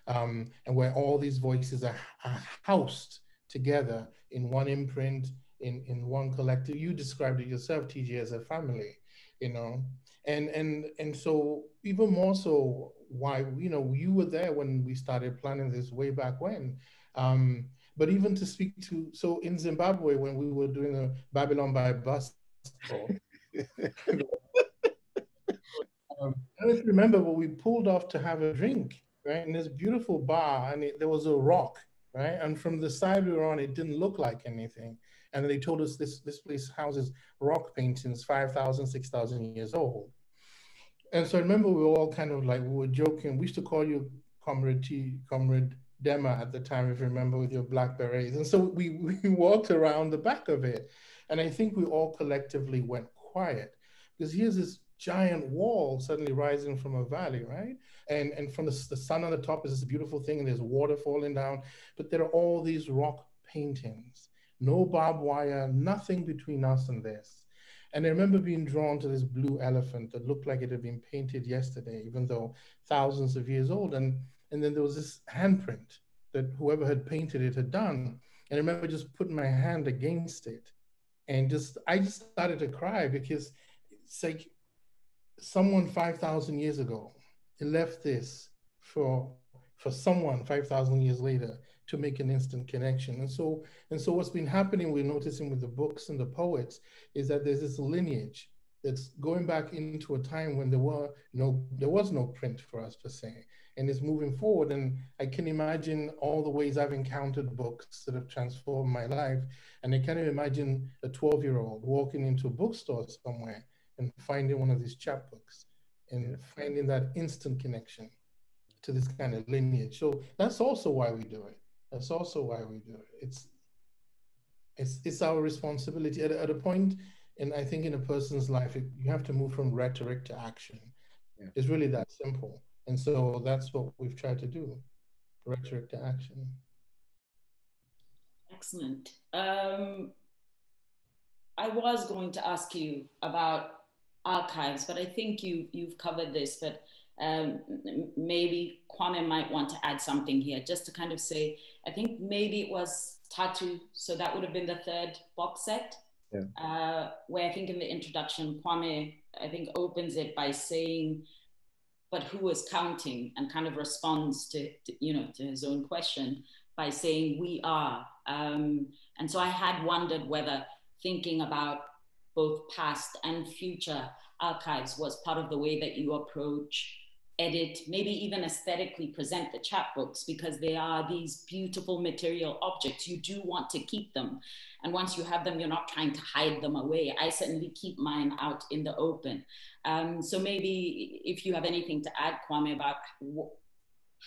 um, and where all these voices are, are housed together in one imprint in in one collective you described it yourself tj as a family you know and and and so even more so why you know you were there when we started planning this way back when um but even to speak to so in zimbabwe when we were doing a babylon by bus tour <laughs> um, I remember, but we pulled off to have a drink, right? In this beautiful bar, and it, there was a rock right? And from the side we were on, it didn't look like anything. And they told us this, this place houses rock paintings 5,000, 6,000 years old. And so I remember we were all kind of like, we were joking. We used to call you Comrade T, Comrade Dema at the time, if you remember, with your black berets. And so we, <laughs> we walked around the back of it. And I think we all collectively went quiet because here's this giant wall suddenly rising from a valley, right? And, and from the, the sun on the top is this beautiful thing, and there's water falling down. But there are all these rock paintings, no barbed wire, nothing between us and this. And I remember being drawn to this blue elephant that looked like it had been painted yesterday, even though thousands of years old. And, and then there was this handprint that whoever had painted it had done. And I remember just putting my hand against it and just, I just started to cry because it's like someone 5,000 years ago left this for, for someone 5,000 years later to make an instant connection. And so, and so what's been happening, we're noticing with the books and the poets, is that there's this lineage that's going back into a time when there were no, there was no print for us per se, and it's moving forward. And I can imagine all the ways I've encountered books that have transformed my life. And I can't imagine a 12 year old walking into a bookstore somewhere and finding one of these chapbooks and finding that instant connection to this kind of lineage. So that's also why we do it. That's also why we do it. It's it's it's our responsibility at, at a point, and I think in a person's life, it, you have to move from rhetoric to action. Yeah. It's really that simple, and so that's what we've tried to do: rhetoric to action. Excellent. Um, I was going to ask you about archives, but I think you you've covered this. But um, maybe Kwame might want to add something here, just to kind of say, I think maybe it was Tatu, so that would have been the third box set, yeah. uh, where I think in the introduction, Kwame, I think opens it by saying, but who was counting and kind of responds to, to you know, to his own question by saying, we are. Um, and so I had wondered whether thinking about both past and future archives was part of the way that you approach edit, maybe even aesthetically present the chapbooks because they are these beautiful material objects. You do want to keep them. And once you have them, you're not trying to hide them away. I certainly keep mine out in the open. Um, so maybe if you have anything to add, Kwame, about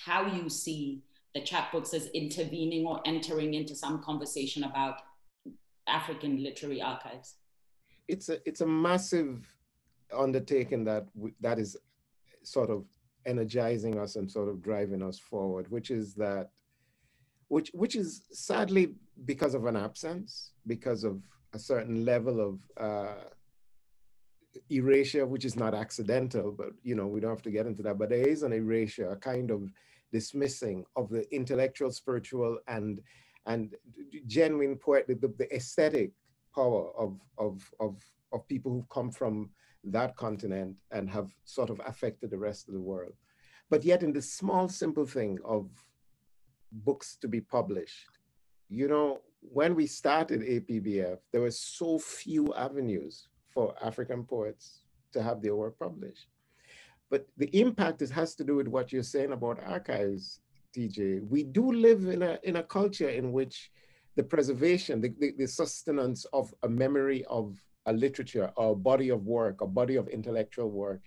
how you see the chapbooks as intervening or entering into some conversation about African literary archives. It's a, it's a massive undertaking that that is sort of energizing us and sort of driving us forward, which is that, which which is sadly because of an absence, because of a certain level of uh, erasure, which is not accidental, but you know we don't have to get into that. But there is an erasure, a kind of dismissing of the intellectual, spiritual, and and genuine poet, the, the aesthetic power of of of of people who've come from that continent and have sort of affected the rest of the world. But yet, in the small, simple thing of books to be published, you know, when we started APBF, there were so few avenues for African poets to have their work published. But the impact is, has to do with what you're saying about archives, TJ. We do live in a, in a culture in which the preservation, the, the, the sustenance of a memory of a literature or a body of work, a body of intellectual work,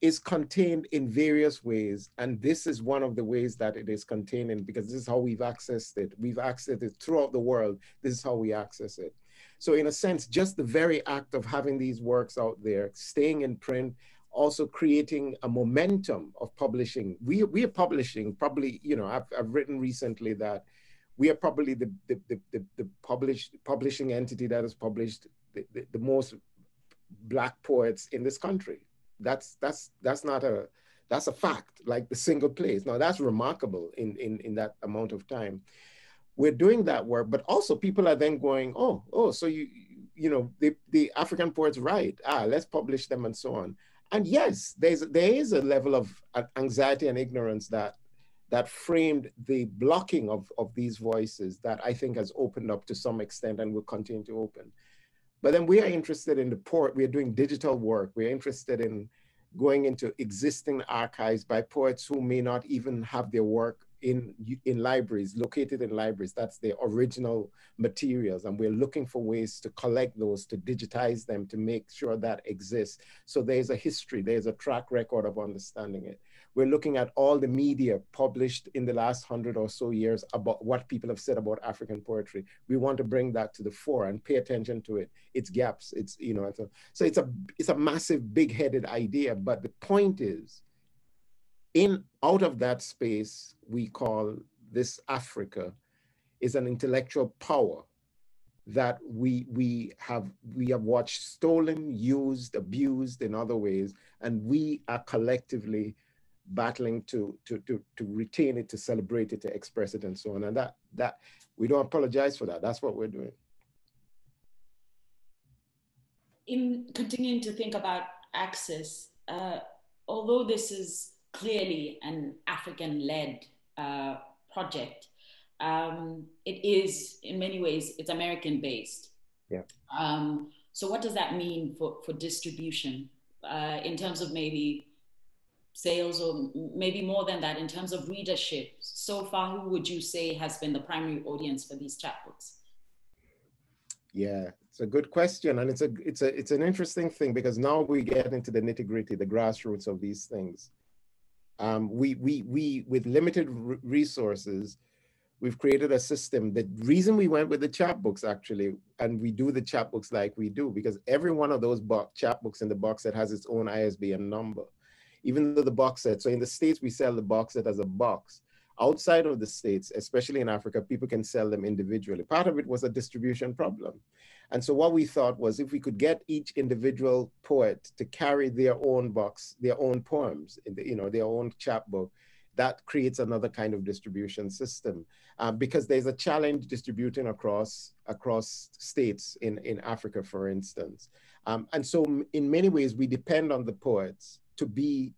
is contained in various ways. And this is one of the ways that it is contained in because this is how we've accessed it. We've accessed it throughout the world. This is how we access it. So in a sense, just the very act of having these works out there, staying in print, also creating a momentum of publishing. We, we are publishing probably, you know, I've, I've written recently that we are probably the, the, the, the, the published, publishing entity that has published the, the, most black poets in this country. That's that's that's not a that's a fact, like the single place. Now that's remarkable in, in, in that amount of time. We're doing that work, but also people are then going, oh, oh, so you you know, the, the African poets write, ah, let's publish them and so on. And yes, there's there is a level of anxiety and ignorance that that framed the blocking of, of these voices that I think has opened up to some extent and will continue to open. But then we are interested in the port, we are doing digital work. We're interested in going into existing archives by poets who may not even have their work in in libraries, located in libraries. That's the original materials, and we're looking for ways to collect those, to digitize them, to make sure that exists. So there's a history, there's a track record of understanding it. We're looking at all the media published in the last hundred or so years about what people have said about African poetry. We want to bring that to the fore and pay attention to it, its gaps. It's you know, so it's a it's a massive, big-headed idea. But the point is, in out of that space, we call this Africa, is an intellectual power that we we have we have watched stolen, used, abused in other ways, and we are collectively battling to, to, to, to retain it, to celebrate it, to express it, and so on. And that, that we don't apologize for that. That's what we're doing. In continuing to think about access, uh, although this is clearly an African-led uh, project, um, it is in many ways it's American-based. Yeah. Um, so what does that mean for for distribution uh, in terms of maybe sales or maybe more than that in terms of readership so far who would you say has been the primary audience for these chapbooks yeah it's a good question and it's a it's a it's an interesting thing because now we get into the nitty gritty the grassroots of these things. Um, we we we with limited resources we've created a system the reason we went with the chapbooks actually and we do the chapbooks like we do because every one of those chapbooks in the box set has its own isbn number even though the box set. So in the States, we sell the box set as a box. Outside of the States, especially in Africa, people can sell them individually. Part of it was a distribution problem. And so what we thought was if we could get each individual poet to carry their own box, their own poems, the, you know, their own chapbook, that creates another kind of distribution system uh, because there's a challenge distributing across across states in in Africa, for instance. Um, and so in many ways, we depend on the poets to be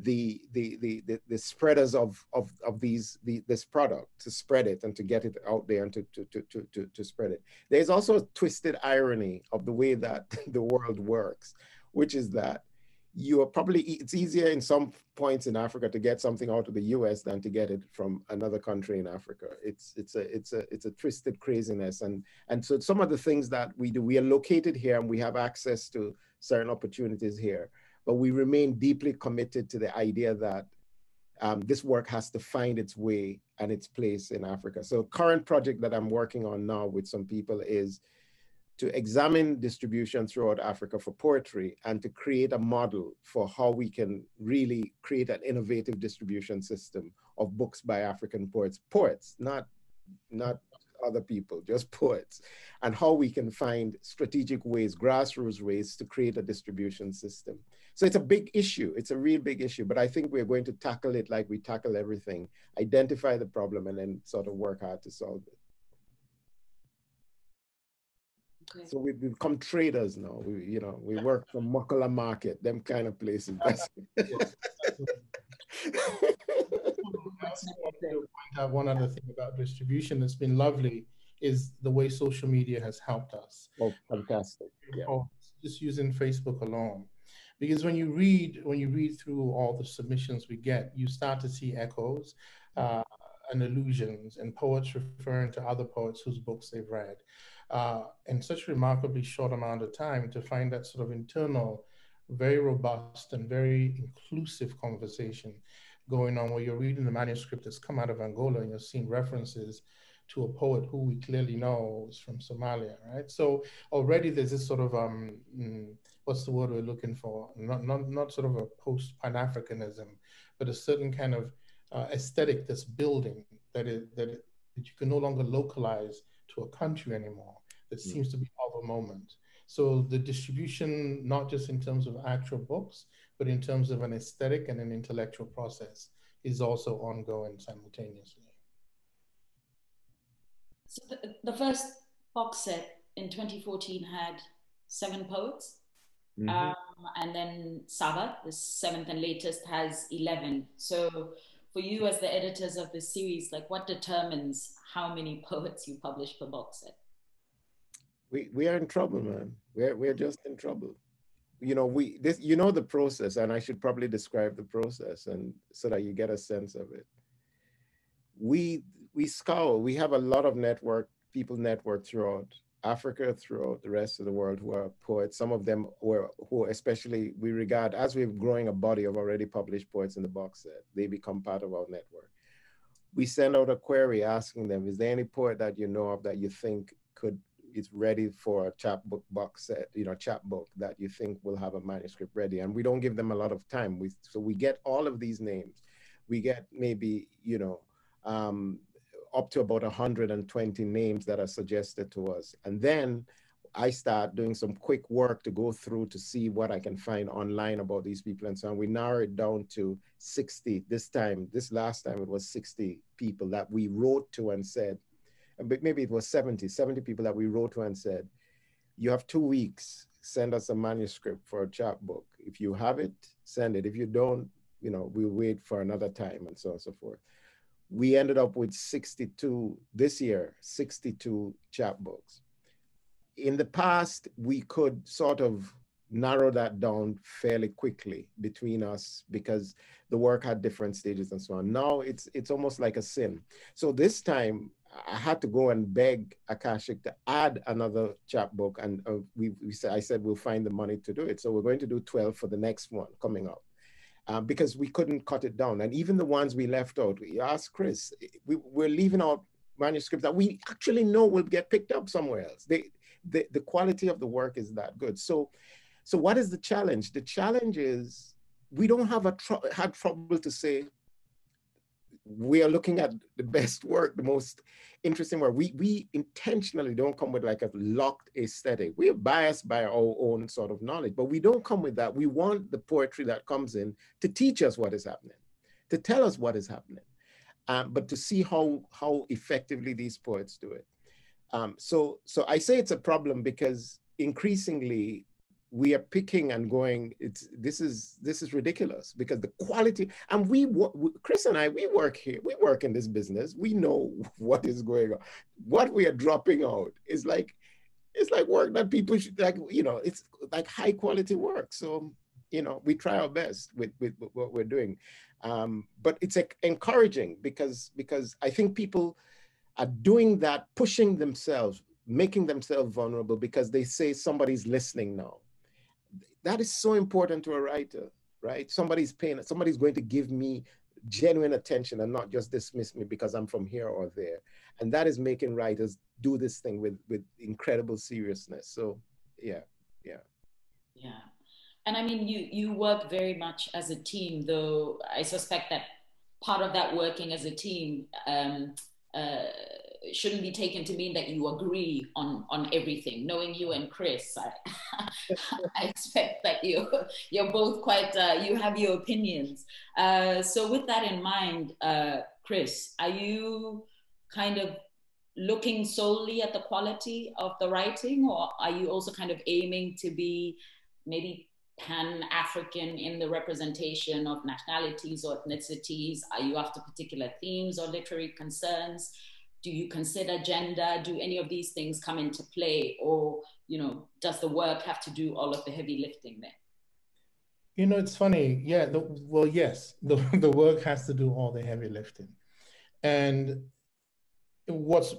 the the the the, the spreaders of of of these the, this product to spread it and to get it out there and to to, to to to spread it. There's also a twisted irony of the way that <laughs> the world works which is that you are probably it's easier in some points in africa to get something out of the us than to get it from another country in africa. It's it's a it's a it's a twisted craziness. And and so some of the things that we do we are located here and we have access to certain opportunities here but we remain deeply committed to the idea that um, this work has to find its way and its place in Africa. So current project that I'm working on now with some people is to examine distribution throughout Africa for poetry and to create a model for how we can really create an innovative distribution system of books by African poets, poets, not, not other people, just poets, and how we can find strategic ways, grassroots ways to create a distribution system. So it's a big issue. It's a real big issue, but I think we're going to tackle it like we tackle everything, identify the problem and then sort of work hard to solve it. Okay. So we've become traders now. We, you know, we work from Makola Market, them kind of places. also want to point out one other thing about distribution that's been lovely is the way social media has helped us. Oh, fantastic! Yeah. Oh, just using Facebook alone, because when you read when you read through all the submissions we get, you start to see echoes uh, and allusions, and poets referring to other poets whose books they've read, uh, in such a remarkably short amount of time to find that sort of internal, very robust and very inclusive conversation going on where you're reading the manuscript that's come out of Angola and you're seeing references to a poet who we clearly know is from Somalia, right? So already there's this sort of um, mm, what's the word we're looking for? Not not not sort of a post Pan Africanism, but a certain kind of uh, aesthetic that's building that it, that it, that you can no longer localize to a country anymore. That mm. seems to be of a moment. So the distribution, not just in terms of actual books, but in terms of an aesthetic and an intellectual process, is also ongoing simultaneously. So the, the first box set in 2014 had seven poets. Mm-hmm. Um, and then Saba, the seventh and latest, has 11. So for you as the editors of the series, like what determines how many poets you publish per box set? We, we are in trouble, man. We're, we're just in trouble you know we this you know the process and i should probably describe the process and so that you get a sense of it we we scour. We have a lot of network people network throughout Africa, throughout the rest of the world who are poets. Some of them were who especially we regard as we're growing a body of already published poets in the box set. They become part of our network. We send out a query asking them, is there any poet that you know of that you think could is ready for a chapbook box set, you know, chapbook that you think will have a manuscript ready. And we don't give them a lot of time. We so we get all of these names. We get maybe, you know, um, up to about 120 names that are suggested to us. And then I start doing some quick work to go through to see what I can find online about these people and so on. We narrow it down to 60 this time. This last time it was 60 people that we wrote to and said, but maybe it was 70, 70 people that we wrote to and said, you have two weeks, send us a manuscript for a chapbook. If you have it, send it. If you don't, you know, we'll wait for another time and so on and so forth. We ended up with 62 this year, 62 chapbooks. In the past, we could sort of narrow that down fairly quickly between us because the work had different stages and so on. Now it's it's almost like a sin. So this time I had to go and beg Akashic to add another chapbook, and uh, we, we said, I said we'll find the money to do it. So we're going to do 12 for the next one coming up. Uh, because we couldn't cut it down. And even the ones we left out, we asked Chris, we, we're leaving out manuscripts that we actually know will get picked up somewhere else. They, the, the quality of the work is that good. So, so what is the challenge? The challenge is we don't have a tr had trouble to say we are looking at the best work, the most interesting work. We we intentionally don't come with like a locked aesthetic. We are biased by our own sort of knowledge, but we don't come with that. We want the poetry that comes in to teach us what is happening, to tell us what is happening, um, but to see how how effectively these poets do it. Um, so so I say it's a problem because increasingly we are picking and going it's this is this is ridiculous because the quality and we chris and i we work here we work in this business. We know <laughs> what is going on. What we are dropping out is like it's like work that people should like you know it's like high quality work. So you know we try our best with with, with what we're doing. Um, but it's like encouraging because because i think people are doing that pushing themselves making themselves vulnerable because they say somebody's listening now that is so important to a writer, right? Somebody's paying, somebody's going to give me genuine attention and not just dismiss me because I'm from here or there. And that is making writers do this thing with, with incredible seriousness. So yeah, yeah. Yeah. And I mean, you, you work very much as a team, though I suspect that part of that working as a team um, uh, shouldn't be taken to mean that you agree on on everything. Knowing you and Chris, I, <laughs> I expect that you you're both quite uh, you have your opinions. Uh, so with that in mind, uh, Chris, are you kind of looking solely at the quality of the writing, or are you also kind of aiming to be maybe pan African in the representation of nationalities or ethnicities? Are you after particular themes or literary concerns? Do you consider gender? Do any of these things come into play? Or you know does the work have to do all of the heavy lifting there? You know it's funny. Yeah the, well yes the, <laughs> the work has to do all the heavy lifting. And what's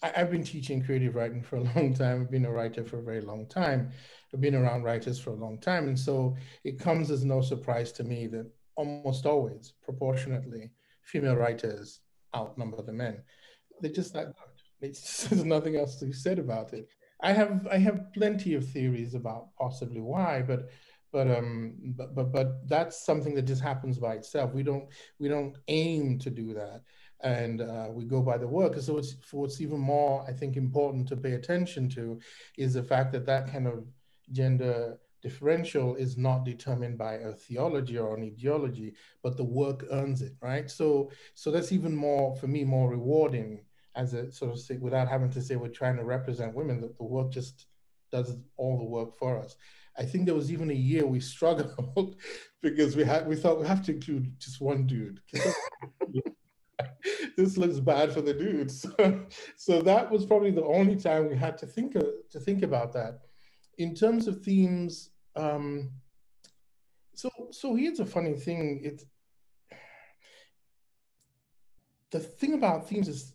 I, have been teaching creative writing for a <laughs> long time. I've been a writer for a very long time. I've been around writers for a long time. And so it comes as no surprise to me that almost always proportionately female writers outnumber the men they're just that good. It's, <laughs> there's nothing else to be said about it. I have I have plenty of theories about possibly why, but but um but but but that's something that just happens by itself. We don't we don't aim to do that, and uh, we go by the work. So it's for what's even more I think important to pay attention to is the fact that that kind of gender differential is not determined by a theology or an ideology, but the work earns it, right? So so that's even more for me more rewarding as a sort of without having to say we're trying to represent women, that the work just does all the work for us. I think there was even a year we struggled <laughs> because we had we thought we have to include just one dude. <laughs> this looks bad for the dudes. So, <laughs> so that was probably the only time we had to think of, to think about that. In terms of themes, um, so so here's a funny thing. It's the thing about themes is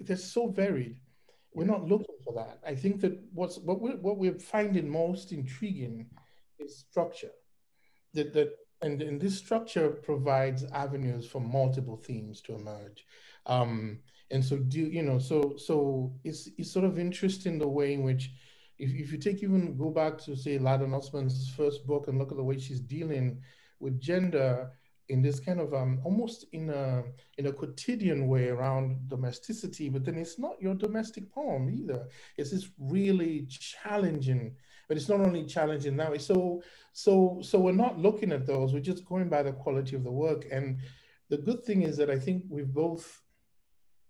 they're so varied. We're not looking for that. I think that what's what we're, what we're finding most intriguing is structure. That that and, and this structure provides avenues for multiple themes to emerge. Um, and so do you know so so it's it's sort of interesting the way in which if, if you take even go back to say Ladan Osman's first book and look at the way she's dealing with gender in this kind of um, almost in a in a quotidian way around domesticity, but then it's not your domestic poem either. It's this really challenging, but it's not only challenging now. So so so we're not looking at those. We're just going by the quality of the work. And the good thing is that I think we've both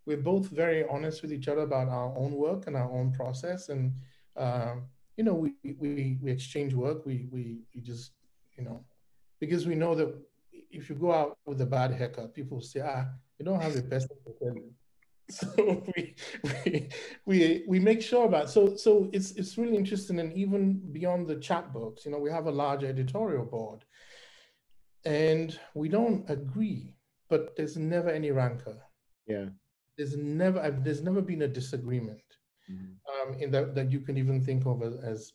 we're both very honest with each other about our own work and our own process. And uh, you know, we we we exchange work. We we we just you know because we know that if you go out with a bad haircut, people say, ah, you don't have the best haircut. So we, we we we make sure about so so it's it's really interesting and even beyond the chapbooks, you know, we have a large editorial board, and we don't agree, but there's never any rancor. Yeah, there's never there's never been a disagreement, mm-hmm. um, in that that you can even think of as, as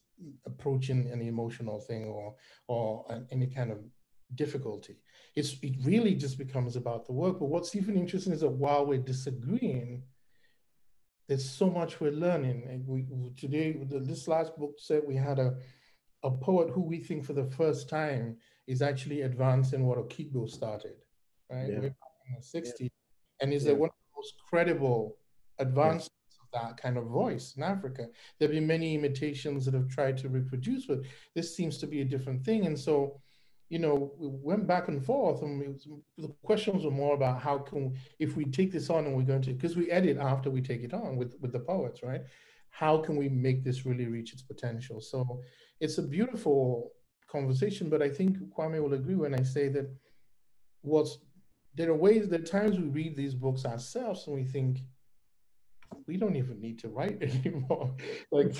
approaching an emotional thing or or any kind of difficulty. It's, it really just becomes about the work. But what's even interesting is that while we're disagreeing, there's so much we're learning. And we today, this last book said we had a, a poet who we think for the first time is actually advancing what Okigbo started, right? Yeah. in the 60s. Yeah. And is yeah. one of the most credible advancements of that kind of voice in Africa. There have been many imitations that have tried to reproduce, but this seems to be a different thing. And so you know, we went back and forth, and the questions were more about how can, if we take this on and we're going to, because we edit after we take it on with with the poets, right? How can we make this really reach its potential? So it's a beautiful conversation, but I think Kwame will agree when I say that what's there are ways, there are times we read these books ourselves and we think we don't even need to write <laughs> anymore. like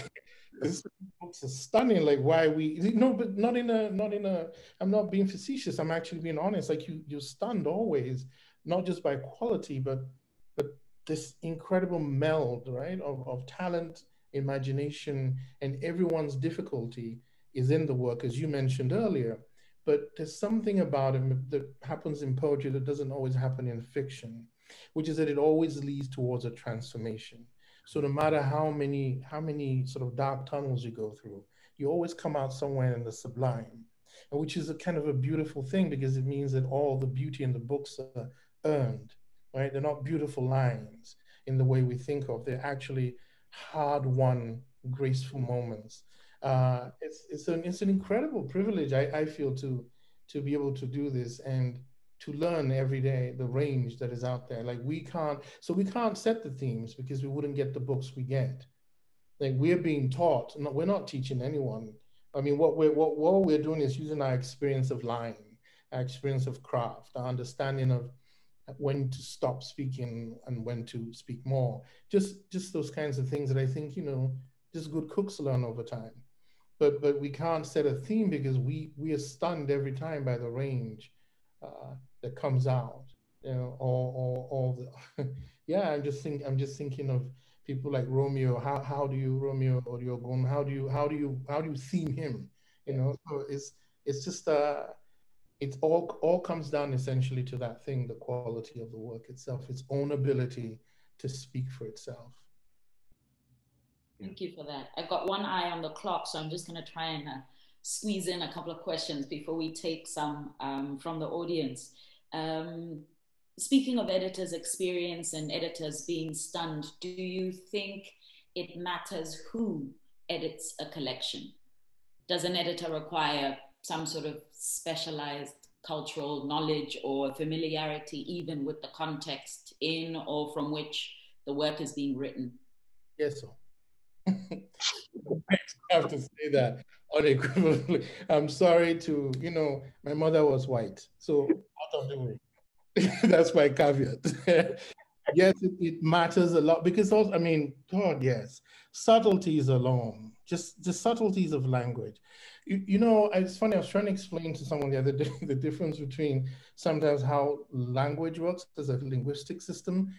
this books are stunning. Like why we no, but not in a not in a. I'm not being facetious. I'm actually being honest. Like you you're stunned always, not just by quality, but but this incredible meld, right, of of talent, imagination, and everyone's difficulty is in the work, as you mentioned earlier. But there's something about it that happens in poetry that doesn't always happen in fiction, which is that it always leads towards a transformation so no matter how many how many sort of dark tunnels you go through, you always come out somewhere in the sublime, which is a kind of a beautiful thing because it means that all the beauty in the books are earned, right? They're not beautiful lines in the way we think of. They're actually hard-won, graceful moments. Uh, it's it's an it's an incredible privilege I, I feel to to be able to do this and to learn every day the range that is out there. Like we can't, so we can't set the themes because we wouldn't get the books we get. Like we're being taught, no, we're not teaching anyone. I mean, what we're what, what we're doing is using our experience of lying, our experience of craft, our understanding of when to stop speaking and when to speak more. Just just those kinds of things that I think you know, just good cooks learn over time. But but we can't set a theme because we we are stunned every time by the range uh, that comes out you know all all, all the <laughs> yeah i'm just think i'm just thinking of people like romeo. How how do you Romeo Oriogun, how do you how do you how do you theme him? You know so it's it's just uh it all all comes down essentially to that thing the quality of the work itself its own ability to speak for itself. Thank you for that. I've got one eye on the clock so i'm just going to try and uh, squeeze in a couple of questions before we take some um, from the audience. Um, speaking of editors' experience and editors being stunned, do you think it matters who edits a collection? Does an editor require some sort of specialized cultural knowledge or familiarity, even with the context in or from which the work is being written? Yes, sir. <laughs> I have to say that unequivocally. <laughs> I'm sorry to, you know, my mother was white, so out of the way. <laughs> That's my caveat. <laughs> yes, it, it, matters a lot because also, I mean, God, yes, subtleties alone, just the subtleties of language. You, you know, it's funny, I was trying to explain to someone the other day the difference between sometimes how language works as a linguistic system,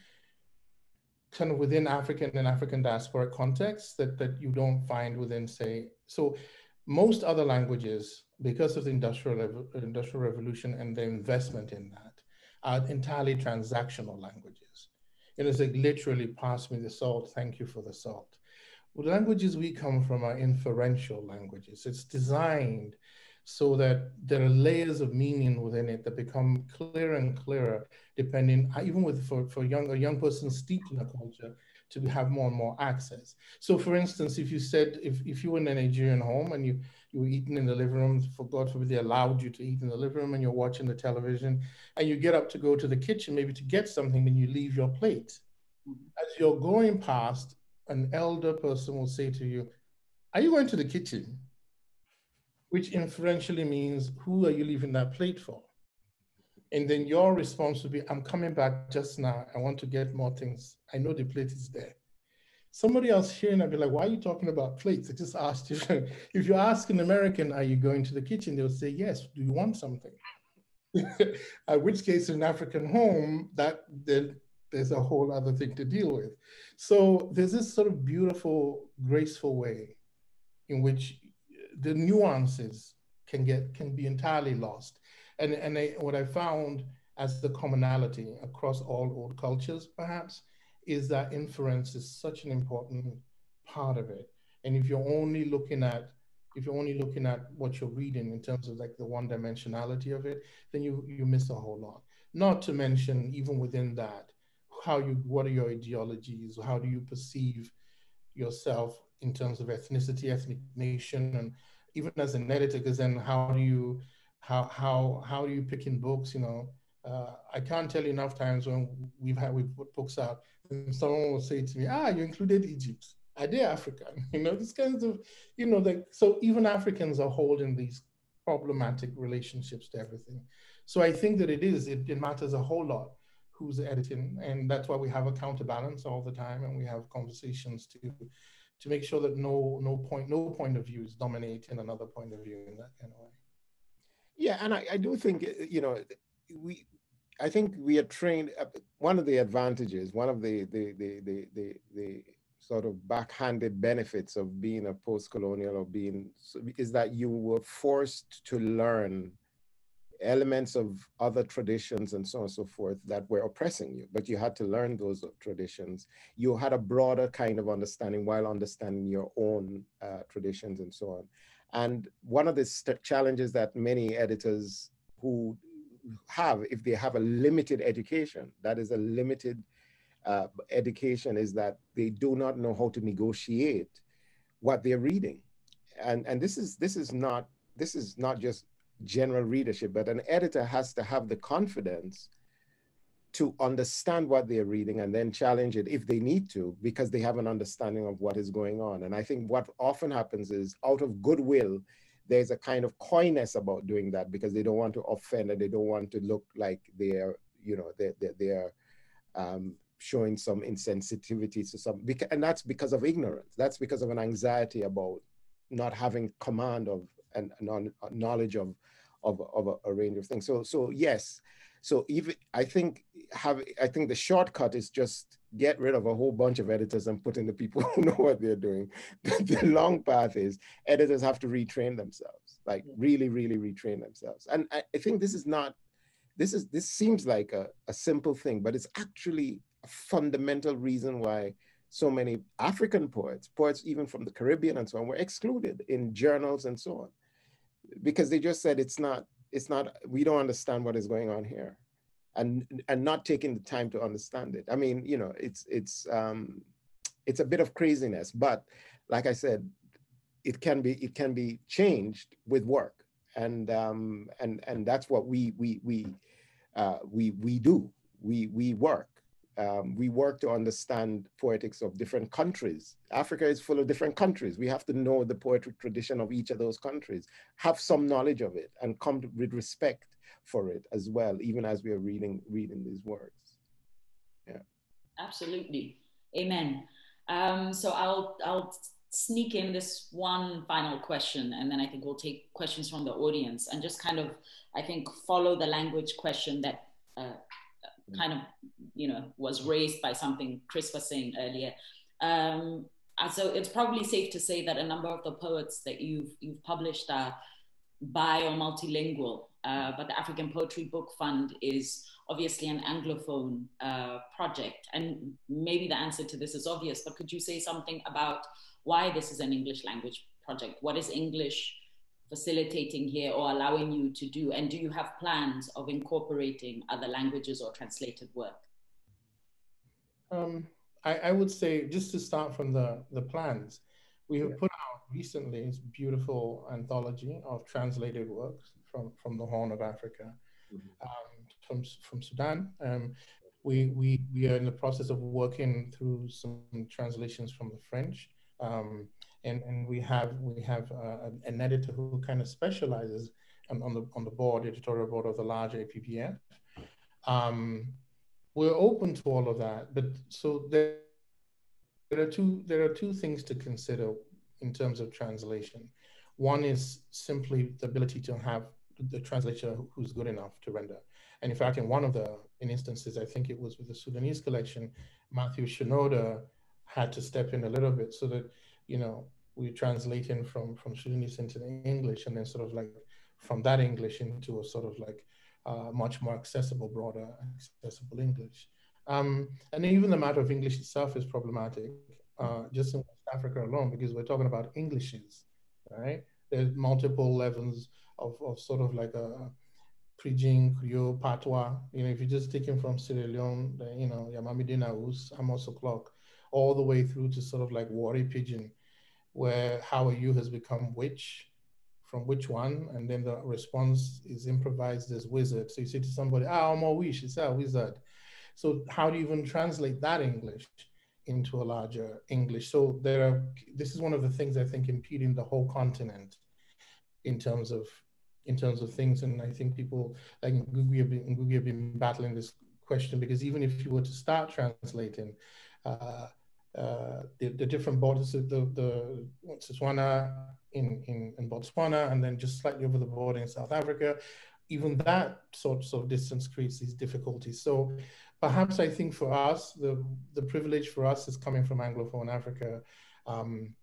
kind of within African and African diasporic context that, that you don't find within, say, so most other languages, because of the industrial, industrial revolution and the investment in that, are entirely transactional languages. It is like literally pass me the salt, thank you for the salt. Well, languages we come from are inferential languages. It's designed so that there are layers of meaning within it that become clearer and clearer, depending, even with for, for young, a young person steeped in a culture, to have more and more access. So for instance, if you said, if, if you were in a Nigerian home and you, you were eating in the living room, for God forbid they allowed you to eat in the living room and you're watching the television and you get up to go to the kitchen, maybe to get something, then you leave your plate. Mm-hmm. As you're going past, an elder person will say to you, are you going to the kitchen? Which inferentially means, who are you leaving that plate for? And then your response would be, I'm coming back just now. I want to get more things. I know the plate is there. Somebody else hearing, I'd be like, why are you talking about plates? I just asked you. <laughs> if you ask an American, are you going to the kitchen? They'll say, yes. Do you want something? <laughs> At which case, in an African home, that then there's a whole other thing to deal with. So there's this sort of beautiful, graceful way in which the nuances can get can be entirely lost and, and what I found as the commonality across all old cultures, perhaps, is that inference is such an important part of it. And if you're only looking at if you're only looking at what you're reading in terms of like the one dimensionality of it, then you you miss a whole lot. Not to mention even within that, how you what are your ideologies? How do you perceive yourself in terms of ethnicity, ethnic nation, and even as an editor, because then how do you how how how do you picking books? You know, uh, I can't tell you enough times when we've had we put books out, and someone will say to me, "Ah, you included Egypt. I did Africa." You know, this kinds of, you know, like so even Africans are holding these problematic relationships to everything. So I think that it is it, it matters a whole lot who's editing, and that's why we have a counterbalance all the time, and we have conversations to to make sure that no no point no point of view is dominating another point of view in that kind of way. Yeah, and I, I do think uh, you know we I think we are trained. One of the advantages, one of the the the the the, the sort of backhanded benefits of being a post-colonial or being is that you were forced to learn elements of other traditions and so on and so forth that were oppressing you but you had to learn those traditions you had a broader kind of understanding while understanding your own uh, traditions and so on and one of the challenges that many editors who have, if they have a limited education, that is a limited uh, education, is that they do not know how to negotiate what they're reading. And, and this is this is not this is not just general readership, but an editor has to have the confidence to understand what they're reading and then challenge it if they need to, because they have an understanding of what is going on. And I think what often happens is out of goodwill, there's a kind of coyness about doing that because they don't want to offend and they don't want to look like they're, you know, they're, they're, they're um, showing some insensitivity to some, and that's because of ignorance. That's because of an anxiety about not having command of and knowledge of, of, of a, a range of things. So, so yes, so even I think have I think the shortcut is just get rid of a whole bunch of editors and put in the people <laughs> who know what they're doing. <laughs> the long path is editors have to retrain themselves, like really, really retrain themselves. And I, I think this is not this is this seems like a, a simple thing, but it's actually a fundamental reason why so many African poets, poets even from the Caribbean and so on, were excluded in journals and so on, because they just said it's not it's not, we don't understand what is going on here and, and not taking the time to understand it. I mean, you know, it's, it's, um, it's a bit of craziness, but like I said, it can be, it can be changed with work. And, um, and, and that's what we, we, we, uh, we, we do. We, we work um, we work to understand poetics of different countries. Africa is full of different countries. We have to know the poetic tradition of each of those countries, have some knowledge of it, and come to, with respect for it as well, even as we are reading reading these words. Yeah. Absolutely. Amen. Um, so I'll I'll sneak in this one final question, and then I think we'll take questions from the audience and just kind of I think follow the language question that uh, kind of you know was raised by something Chris was saying earlier. Um, so it's probably safe to say that a number of the poets that you've you've published are bi or multilingual, uh, but the African Poetry Book Fund is obviously an Anglophone uh, project. And maybe the answer to this is obvious, but could you say something about why this is an English language project? What is English facilitating here or allowing you to do? And do you have plans of incorporating other languages or translated work? Um, I, I, would say, just to start from the, the plans, we have put out recently this beautiful anthology of translated works from, from the Horn of Africa, mm-hmm. um, from, from Sudan. Um, we, we, we are in the process of working through some translations from the French. Um, and, and we have we have uh, an editor who kind of specializes on, on, the on the board, editorial board of the large APBF. Um, we're open to all of that, but so there, there are two there are two things to consider in terms of translation. One is simply the ability to have the translator who's good enough to render. And in fact, in one of the in instances, I think it was with the Sudanese collection, Matthew Shenoda had to step in a little bit so that, you know, we're translating from, from Sudanese into English and then sort of like from that English into a sort of like uh, much more accessible, broader, accessible English. Um, and even the matter of English itself is problematic, uh, just in West Africa alone, because we're talking about Englishes, right? There's multiple levels of, of sort of like a Pidgin, Creole, Patois. You know, if you're just taking from Sierra Leone, you know, Yamamide Naus, Amos O'Clock, all the way through to sort of like Warri Pidgin, where how are you has become which, from which one, and then the response is improvised as wizard. So you say to somebody, ah, I'm a wish, it's a wizard. So how do you even translate that English into a larger English? So there are, this is one of the things I think impeding the whole continent in terms of in terms of things. And I think people like Ngugi have been, Ngugi have been battling this question because even if you were to start translating, uh, uh, the, the different borders, of the, the Botswana in, in, in Botswana, and then just slightly over the border in South Africa, even that sort of distance creates these difficulties. So perhaps I think for us, the, the privilege for us is coming from Anglophone Africa um,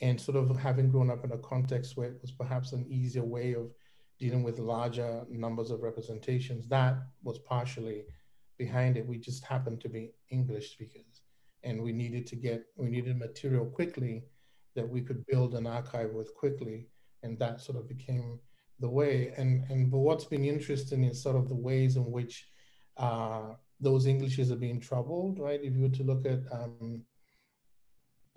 and sort of having grown up in a context where it was perhaps an easier way of dealing with larger numbers of representations. That was partially behind it. We just happened to be English speakers and we needed to get, we needed material quickly that we could build an archive with quickly. And that sort of became the way. And, and but what's been interesting is sort of the ways in which uh, those Englishes are being troubled, right? If you were to look at um,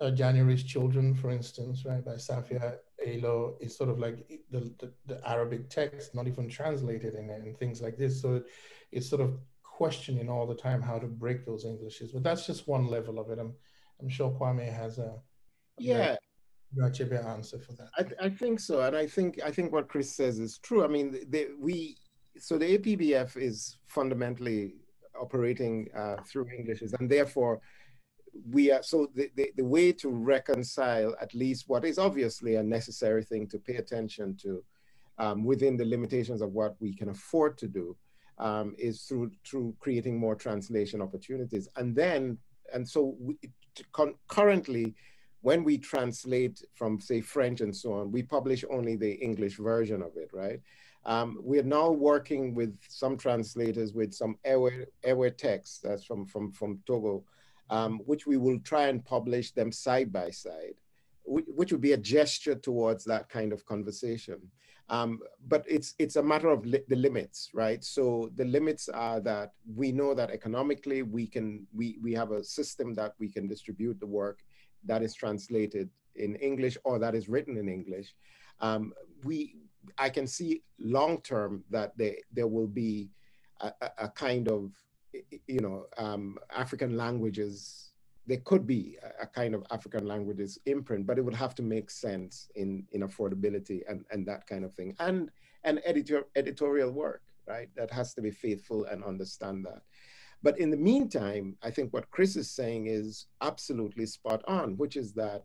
uh, January's Children, for instance, right, by Safia Elhillo, is sort of like the, the, the, Arabic text, not even translated in it, and things like this. So it's sort of questioning all the time how to break those Englishes. But that's just one level of it. I'm, I'm sure Kwame has a, a yeah. Very answer for that. I, th I think so, and I think I think what Chris says is true. I mean, the, we so the APBF is fundamentally operating uh, through Englishes, and therefore we are so the, the, the, way to reconcile at least what is obviously a necessary thing to pay attention to um, within the limitations of what we can afford to do um, is through through creating more translation opportunities. And then and so we, currently when we translate from say french and so on we publish only the english version of it right? Um, we are now working with some translators with some Ewe, Ewe text that's from from from togo um, which we will try and publish them side by side, which, would be a gesture towards that kind of conversation. Um, but it's it's a matter of li the limits, right? So the limits are that we know that economically we can we we have a system that we can distribute the work that is translated in English or that is written in English. Um, we I can see long term that there there will be a, a kind of you know, um, African languages, there could be a, kind of African languages imprint, but it would have to make sense in, in affordability and, and that kind of thing. And, and editor, editorial work, right? That has to be faithful and understand that. But in the meantime, I think what Chris is saying is absolutely spot on, which is that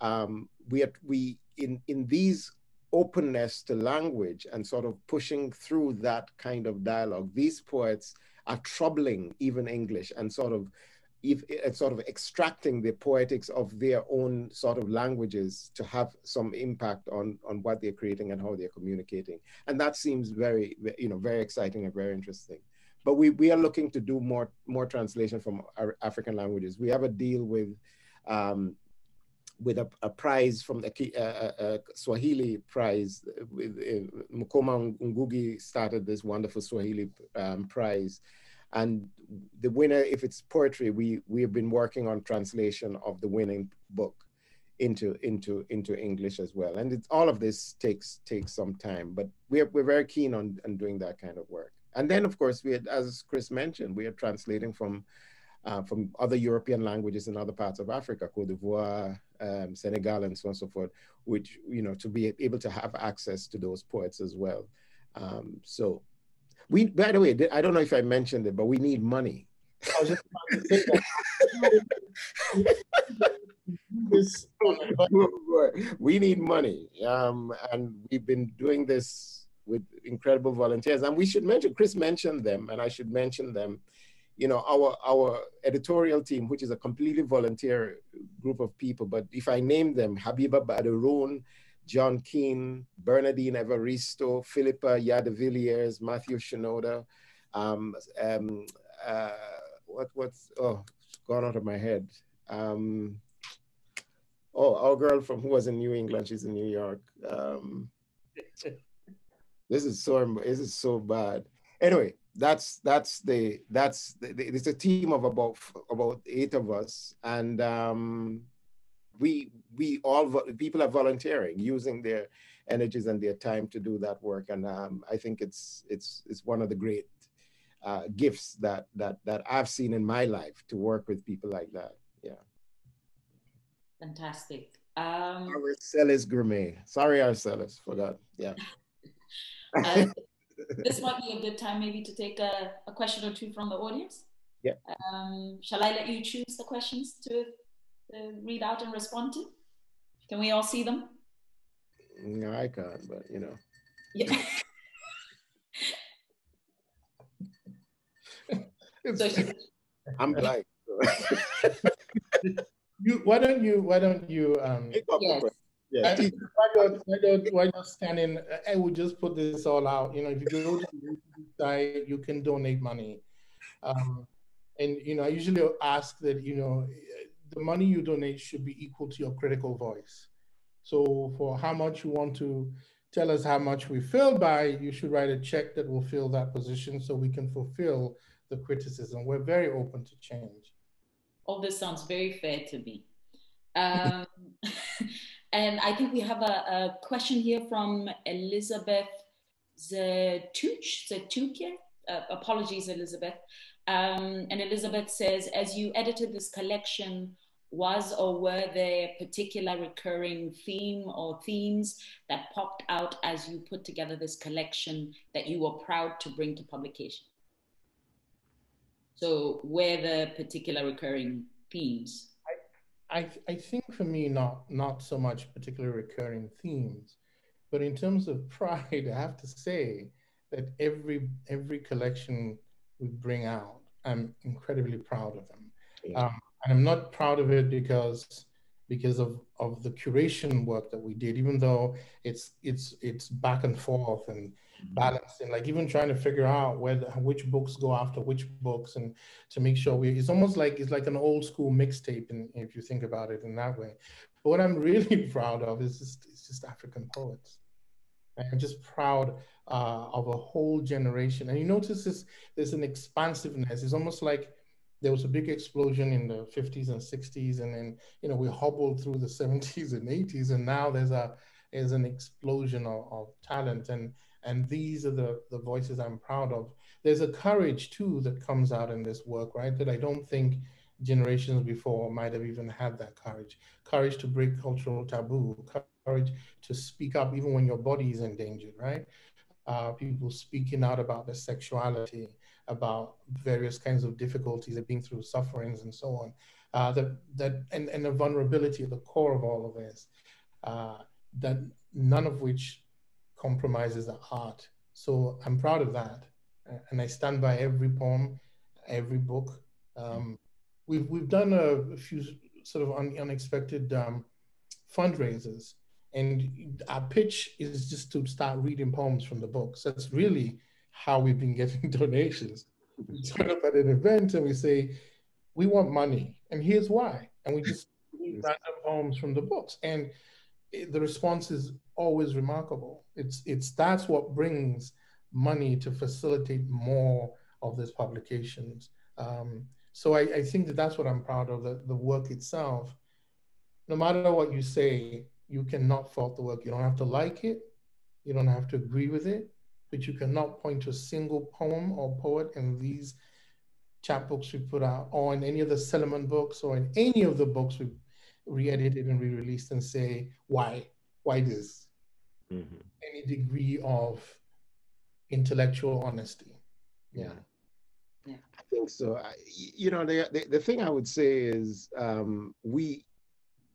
um, we are, we in in these openness to language and sort of pushing through that kind of dialogue, these poets are troubling even English and sort of if, sort of extracting the poetics of their own sort of languages to have some impact on on what they're creating and how they're communicating. And that seems very you know very exciting and very interesting. But we we are looking to do more more translation from our african languages. We have a deal with um, with a, a, prize from the uh, uh, uh, Swahili prize. With uh, Mukoma Ngugi started this wonderful Swahili um, prize, and the winner, if it's poetry, we we have been working on translation of the winning book into into into English as well. And it's, all of this takes takes some time, but we're we're very keen on, on doing that kind of work. And then, of course, we had, as Chris mentioned, we are translating from uh, from other European languages in other parts of Africa, Cote d'Ivoire, um, Senegal, and so on and so forth, which, you know, to be able to have access to those poets as well. Um, so we, by the way, I don't know if I mentioned it, but we need money. I was just about to say that. <laughs> we need money. Um, and we've been doing this with incredible volunteers. And we should mention, Chris mentioned them, and I should mention them you know, our, our editorial team, which is a completely volunteer group of people, but if I name them, Gabeba Baderoon, John Keene, Bernardine Evaristo, Phillippa Yaa de Villiers, Matthew Shenoda, um, um, uh, what, what's, oh, it's gone out of my head. Um, oh, our girl from who was in New England, she's in New York. Um, this is so, this is so bad. Anyway, that's that's the that's the, it's a team of about about eight of us and um, we we all people are volunteering using their energies and their time to do that work and um, i think it's it's it's one of the great uh, gifts that that that i've seen in my life to work with people like that yeah fantastic um Aracelis Girmay. Sorry, Aracelis, forgot. Yeah. <laughs> uh, <laughs> this might be a good time maybe to take a, a question or two from the audience. Yeah. Um, shall I let you choose the questions to, to read out and respond to? Can we all see them? No, I can't, but you know. Yeah. <laughs> so I'm blind. <laughs> you why don't you why don't you um yes. Yeah. why don't why don't why not stand in? I would just put this all out. You know, if you go to the site, you can donate money. Um, and you know, I usually ask that you know the money you donate should be equal to your critical voice. So for how much you want to tell us how much we filled by, you should write a check that will fill that position so we can fulfill the criticism. We're very open to change. All this sounds very fair to me. Um, <laughs> And I think we have a, a question here from Elizabeth Zetuch, Zetukia. Uh, apologies, Elizabeth. Um, and Elizabeth says, as you edited this collection, was or were there particular recurring theme or themes that popped out as you put together this collection that you were proud to bring to publication? So, were the particular recurring themes? I, I think for me, not not so much particularly recurring themes, but in terms of <laughs> pride, I have to say that every every collection we bring out, I'm incredibly proud of them. Yeah. Um, and I'm not proud of it because because of, of the curation work that we did, even though it's it's it's back and forth and balancing, like even trying to figure out whether which books go after which books, and to make sure we. It's almost like it's like an old school mixtape, and if you think about it in that way. But what I'm <laughs> really proud of is just it's just African poets. I'm just proud uh, of a whole generation, and you notice this there's an expansiveness. It's almost like there was a big explosion in the 50s and 60s, and then you know we hobbled through the <laughs> 70s and 80s, and now there's a there's an explosion of, of talent and and these are the, the voices I'm proud of. There's a courage too that comes out in this work, right? That I don't think generations before might have even had that courage. Courage to break cultural taboo, courage to speak up even when your body is endangered, right? Uh, people speaking out about their sexuality, about various kinds of difficulties they've been through, sufferings, and so on. Uh, that that and, and the vulnerability at the core of all of this, uh, that none of which compromises the art. So I'm proud of that, and I stand by every poem, every book. Um, we've we've done a, few sort of un, unexpected um, fundraisers, and our pitch is just to start reading poems from the books. That's really how we've been getting <laughs> donations. We turn up at an event and we say, we want money, and here's why. And we just <laughs> read random poems from the books. And the response is always remarkable. It's, it's that's what brings money to facilitate more of these publications. Um, so I, I, think that that's what I'm proud of, the, the work itself. No matter what you say, you cannot fault the work. You don't have to like it. You don't have to agree with it, but you cannot point to a single poem or poet in these chapbooks we put out, or in any of the Sillerman books, or in any of the books we re-edited and re-released, and say why, why this? Mm-hmm. Any degree of intellectual honesty. Yeah. Yeah. I think so. I, you know, the, the, the thing I would say is um, we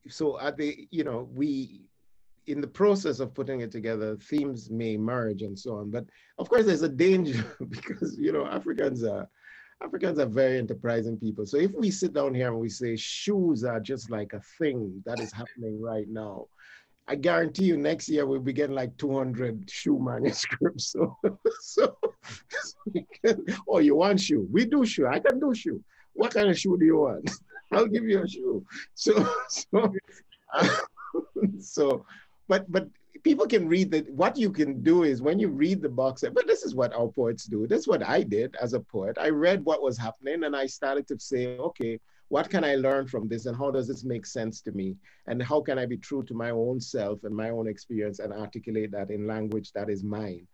so at the you know we in the process of putting it together themes may merge and so on but of course there's a danger <laughs> because you know africans are africans are very enterprising people so if we sit down here and we say shoes are just like a thing that is happening right now I guarantee you next year we'll be getting like 200 shoe manuscripts. <laughs> So, so, <laughs> can, oh, you want shoe? We do shoe. I can do shoe. What kind of shoe do you want? I'll give you a shoe. So, <laughs> so, <laughs> so, but, but people can read that. What you can do is when you read the box, but this is what our poets do. This is what I did as a poet. I read what was happening and I started to say, okay, what can I learn from this and how does this make sense to me? And how can I be true to my own self and my own experience and articulate that in language that is mine?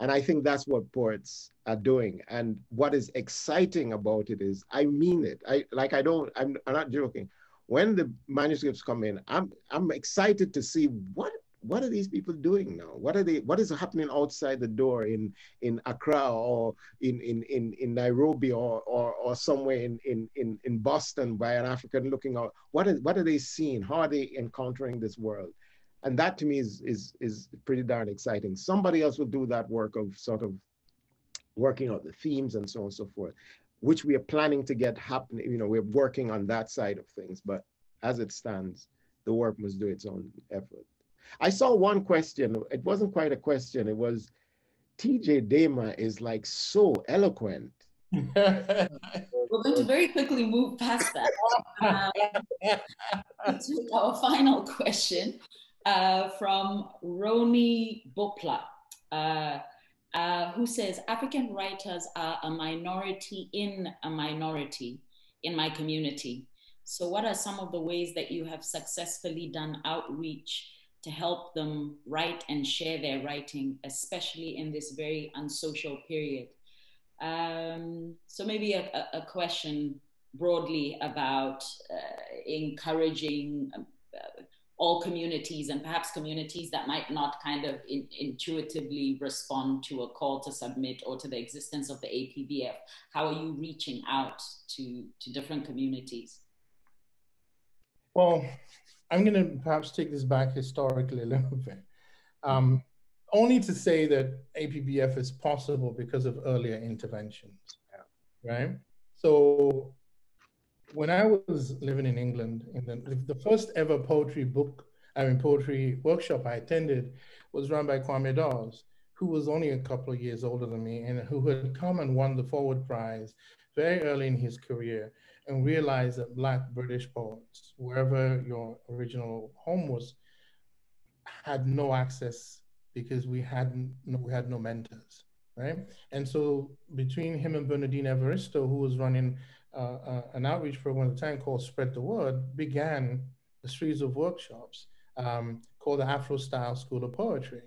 And I think that's what poets are doing. And what is exciting about it is I mean it. I like I don't, I'm, I'm not joking. When the manuscripts come in, I'm I'm excited to see what what are these people doing now? What are they what is happening outside the door in in Accra or in in in, in Nairobi or, or or somewhere in, in in in Boston by an African looking out? What is what are they seeing? How are they encountering this world? And that to me is is is pretty darn exciting. Somebody else will do that work of sort of working out the themes and so on and so forth, which we are planning to get happening. You know, we're working on that side of things, but as it stands, the work must do its own effort. I saw one question. It wasn't quite a question. It was, TJ Dema is like so eloquent. <laughs> We're going to very quickly move past that <laughs> um, to our final question, uh, from Roni Bopla, uh, uh, who says African writers are a minority in a minority in my community. So, what are some of the ways that you have successfully done outreach to help them write and share their writing, especially in this very unsocial period? Um, so, maybe a, a, question broadly about uh, encouraging uh, all communities and perhaps communities that might not kind of in, intuitively respond to a call to submit or to the existence of the APBF? How are you reaching out to, to different communities? Well, I'm going to perhaps take this back historically a <laughs> little bit. Um, only to say that APBF is possible because of earlier interventions, right? So when I was living in England, the, first ever poetry book, I mean, poetry workshop I attended was run by Kwame Dawes, who was only a couple of years older than me and who had come and won the Forward Prize very early in his career and realized that Black British poets, wherever your original home was, had no access because we hadn't we had no mentors, right? And so between him and Bernardine Evaristo, who was running uh, uh, an outreach program at the time called Spread the Word began a series of workshops um, called the Afro Style School of Poetry.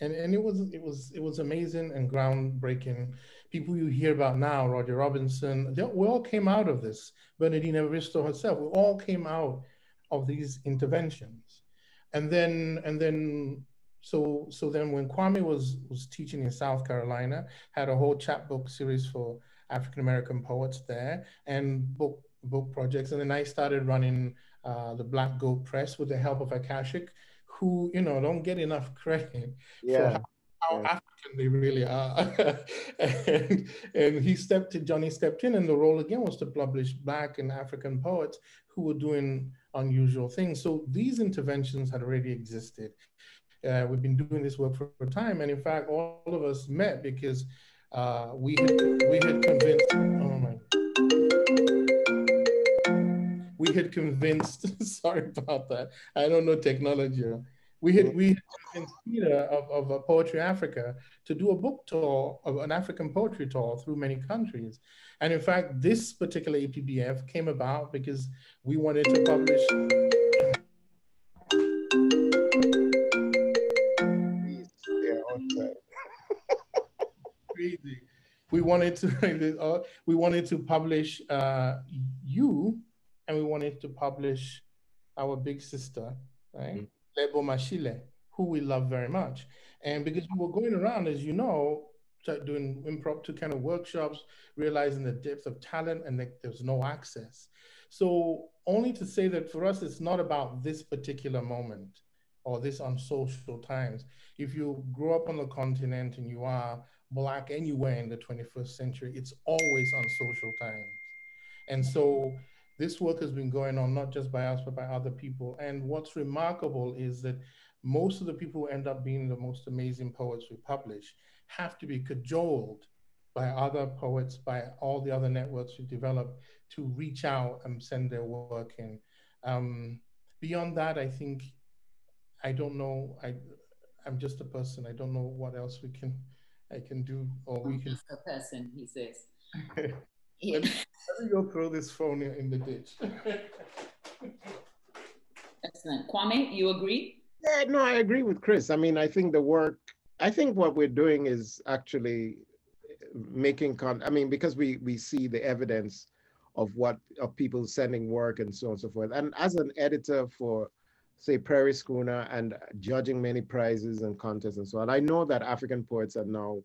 And, and it was it was it was amazing and groundbreaking. People you hear about now, Roger Robinson, they, we all came out of this. Bernardine Evaristo herself, we all came out of these interventions. And then and then So, so then when Kwame was was teaching in South Carolina, had a whole chapbook series for African American poets there, and book book projects. And then I started running uh, the Black Goat Press with the help of Akashic, who you know don't get enough credit yeah. for how, how yeah. African they really are. <laughs> and, and he stepped in, Johnny stepped in, and the role again was to publish Black and African poets who were doing unusual things. So these interventions had already existed. Uh, we've been doing this work for, for time, and in fact, all of us met because uh, we had, we had convinced. Oh my. We had convinced. <laughs> sorry about that. I don't know technology. We had we had convinced Peter of, of Poetry Africa to do a book tour, of an African poetry tour through many countries. And in fact, this particular APBF came about because we wanted to publish We wanted to <laughs> uh, we wanted to publish uh, you, and we wanted to publish our big sister, right, mm. Lebo Mashile, who we love very much. And because we were going around, as you know, doing impromptu kind of workshops, realizing the depth of talent and that there's no access. So only to say that for us, it's not about this particular moment or this unsocial times. If you grow up on the continent and you are black anywhere in the 21st century, it's always on social times. And so this work has been going on not just by us, but by other people. And what's remarkable is that most of the people who end up being the most amazing poets we publish have to be cajoled by other poets, by all the other networks we develop to reach out and send their work in. Um, beyond that, I think, I don't know, I, I'm just a person. I don't know what else we can I can do, or we can. a person, he says. <laughs> yeah. let, me, let me go throw this phone in the ditch. Excellent. Kwame, you agree? Yeah, no, I agree with Chris. I mean, I think the work, I think what we're doing is actually making con I mean, because we we see the evidence of what of people sending work and so on and so forth. And as an editor for say Prairie Schooner and judging many prizes and contests and so on. I know that African poets are now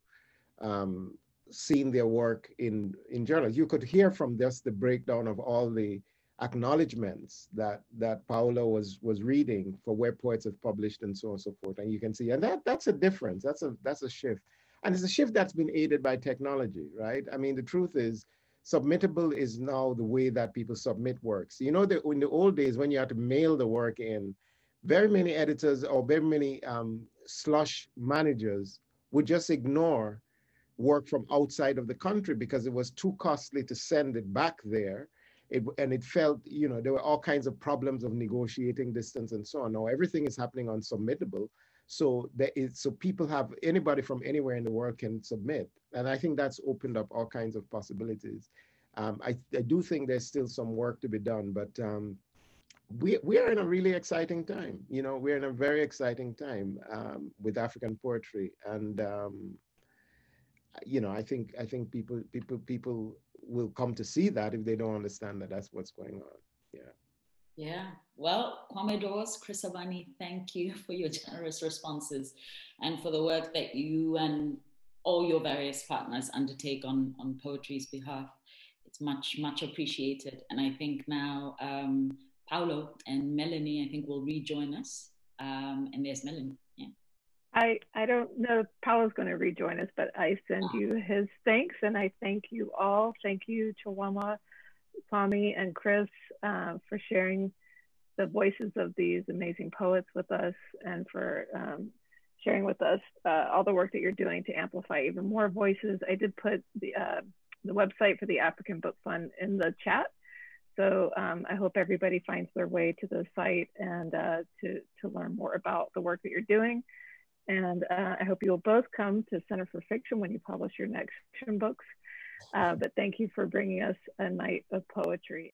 um, seeing their work in, in journals. You could hear from just the breakdown of all the acknowledgements that that Paolo was was reading for where poets have published and so on and so forth. And you can see, and that that's a difference. That's a that's a shift. And it's a shift that's been aided by technology, right? I mean, the truth is submittable is now the way that people submit works. You know, the, in the old days when you had to mail the work in, very many editors or very many um, slush managers would just ignore work from outside of the country because it was too costly to send it back there. It, and it felt, you know, there were all kinds of problems of negotiating distance and so on. Now everything is happening on submittable. So there is, so people have anybody from anywhere in the world can submit. And I think that's opened up all kinds of possibilities. Um, I, I do think there's still some work to be done, but um, we, we are in a really exciting time. You know, we're in a very exciting time um, with African poetry, and um, you know, I think I think people people people will come to see that if they don't understand that that's what's going on. Yeah. Yeah. Well, Kwame Dawes, Chris Abani, thank you <laughs> for your generous responses and for the work that you and all your various partners undertake on, on poetry's behalf. It's much, much appreciated. And I think now um, Paolo and Melanie, I think, will rejoin us. Um, and there's Melanie. Yeah. I, I don't know if Paolo's going to rejoin us, but I send oh. you his thanks and I thank you all. Thank you, Chawama, Kwame, and Chris uh, for sharing the voices of these amazing poets with us and for um, sharing with us uh, all the work that you're doing to amplify even more voices. I did put the, uh, the website for the African Book Fund in the chat so um, I hope everybody finds their way to the site and uh, to, to learn more about the work that you're doing. And uh, I hope you'll both come to Center for Fiction when you publish your next fiction books. Uh, but thank you for bringing us a night of poetry.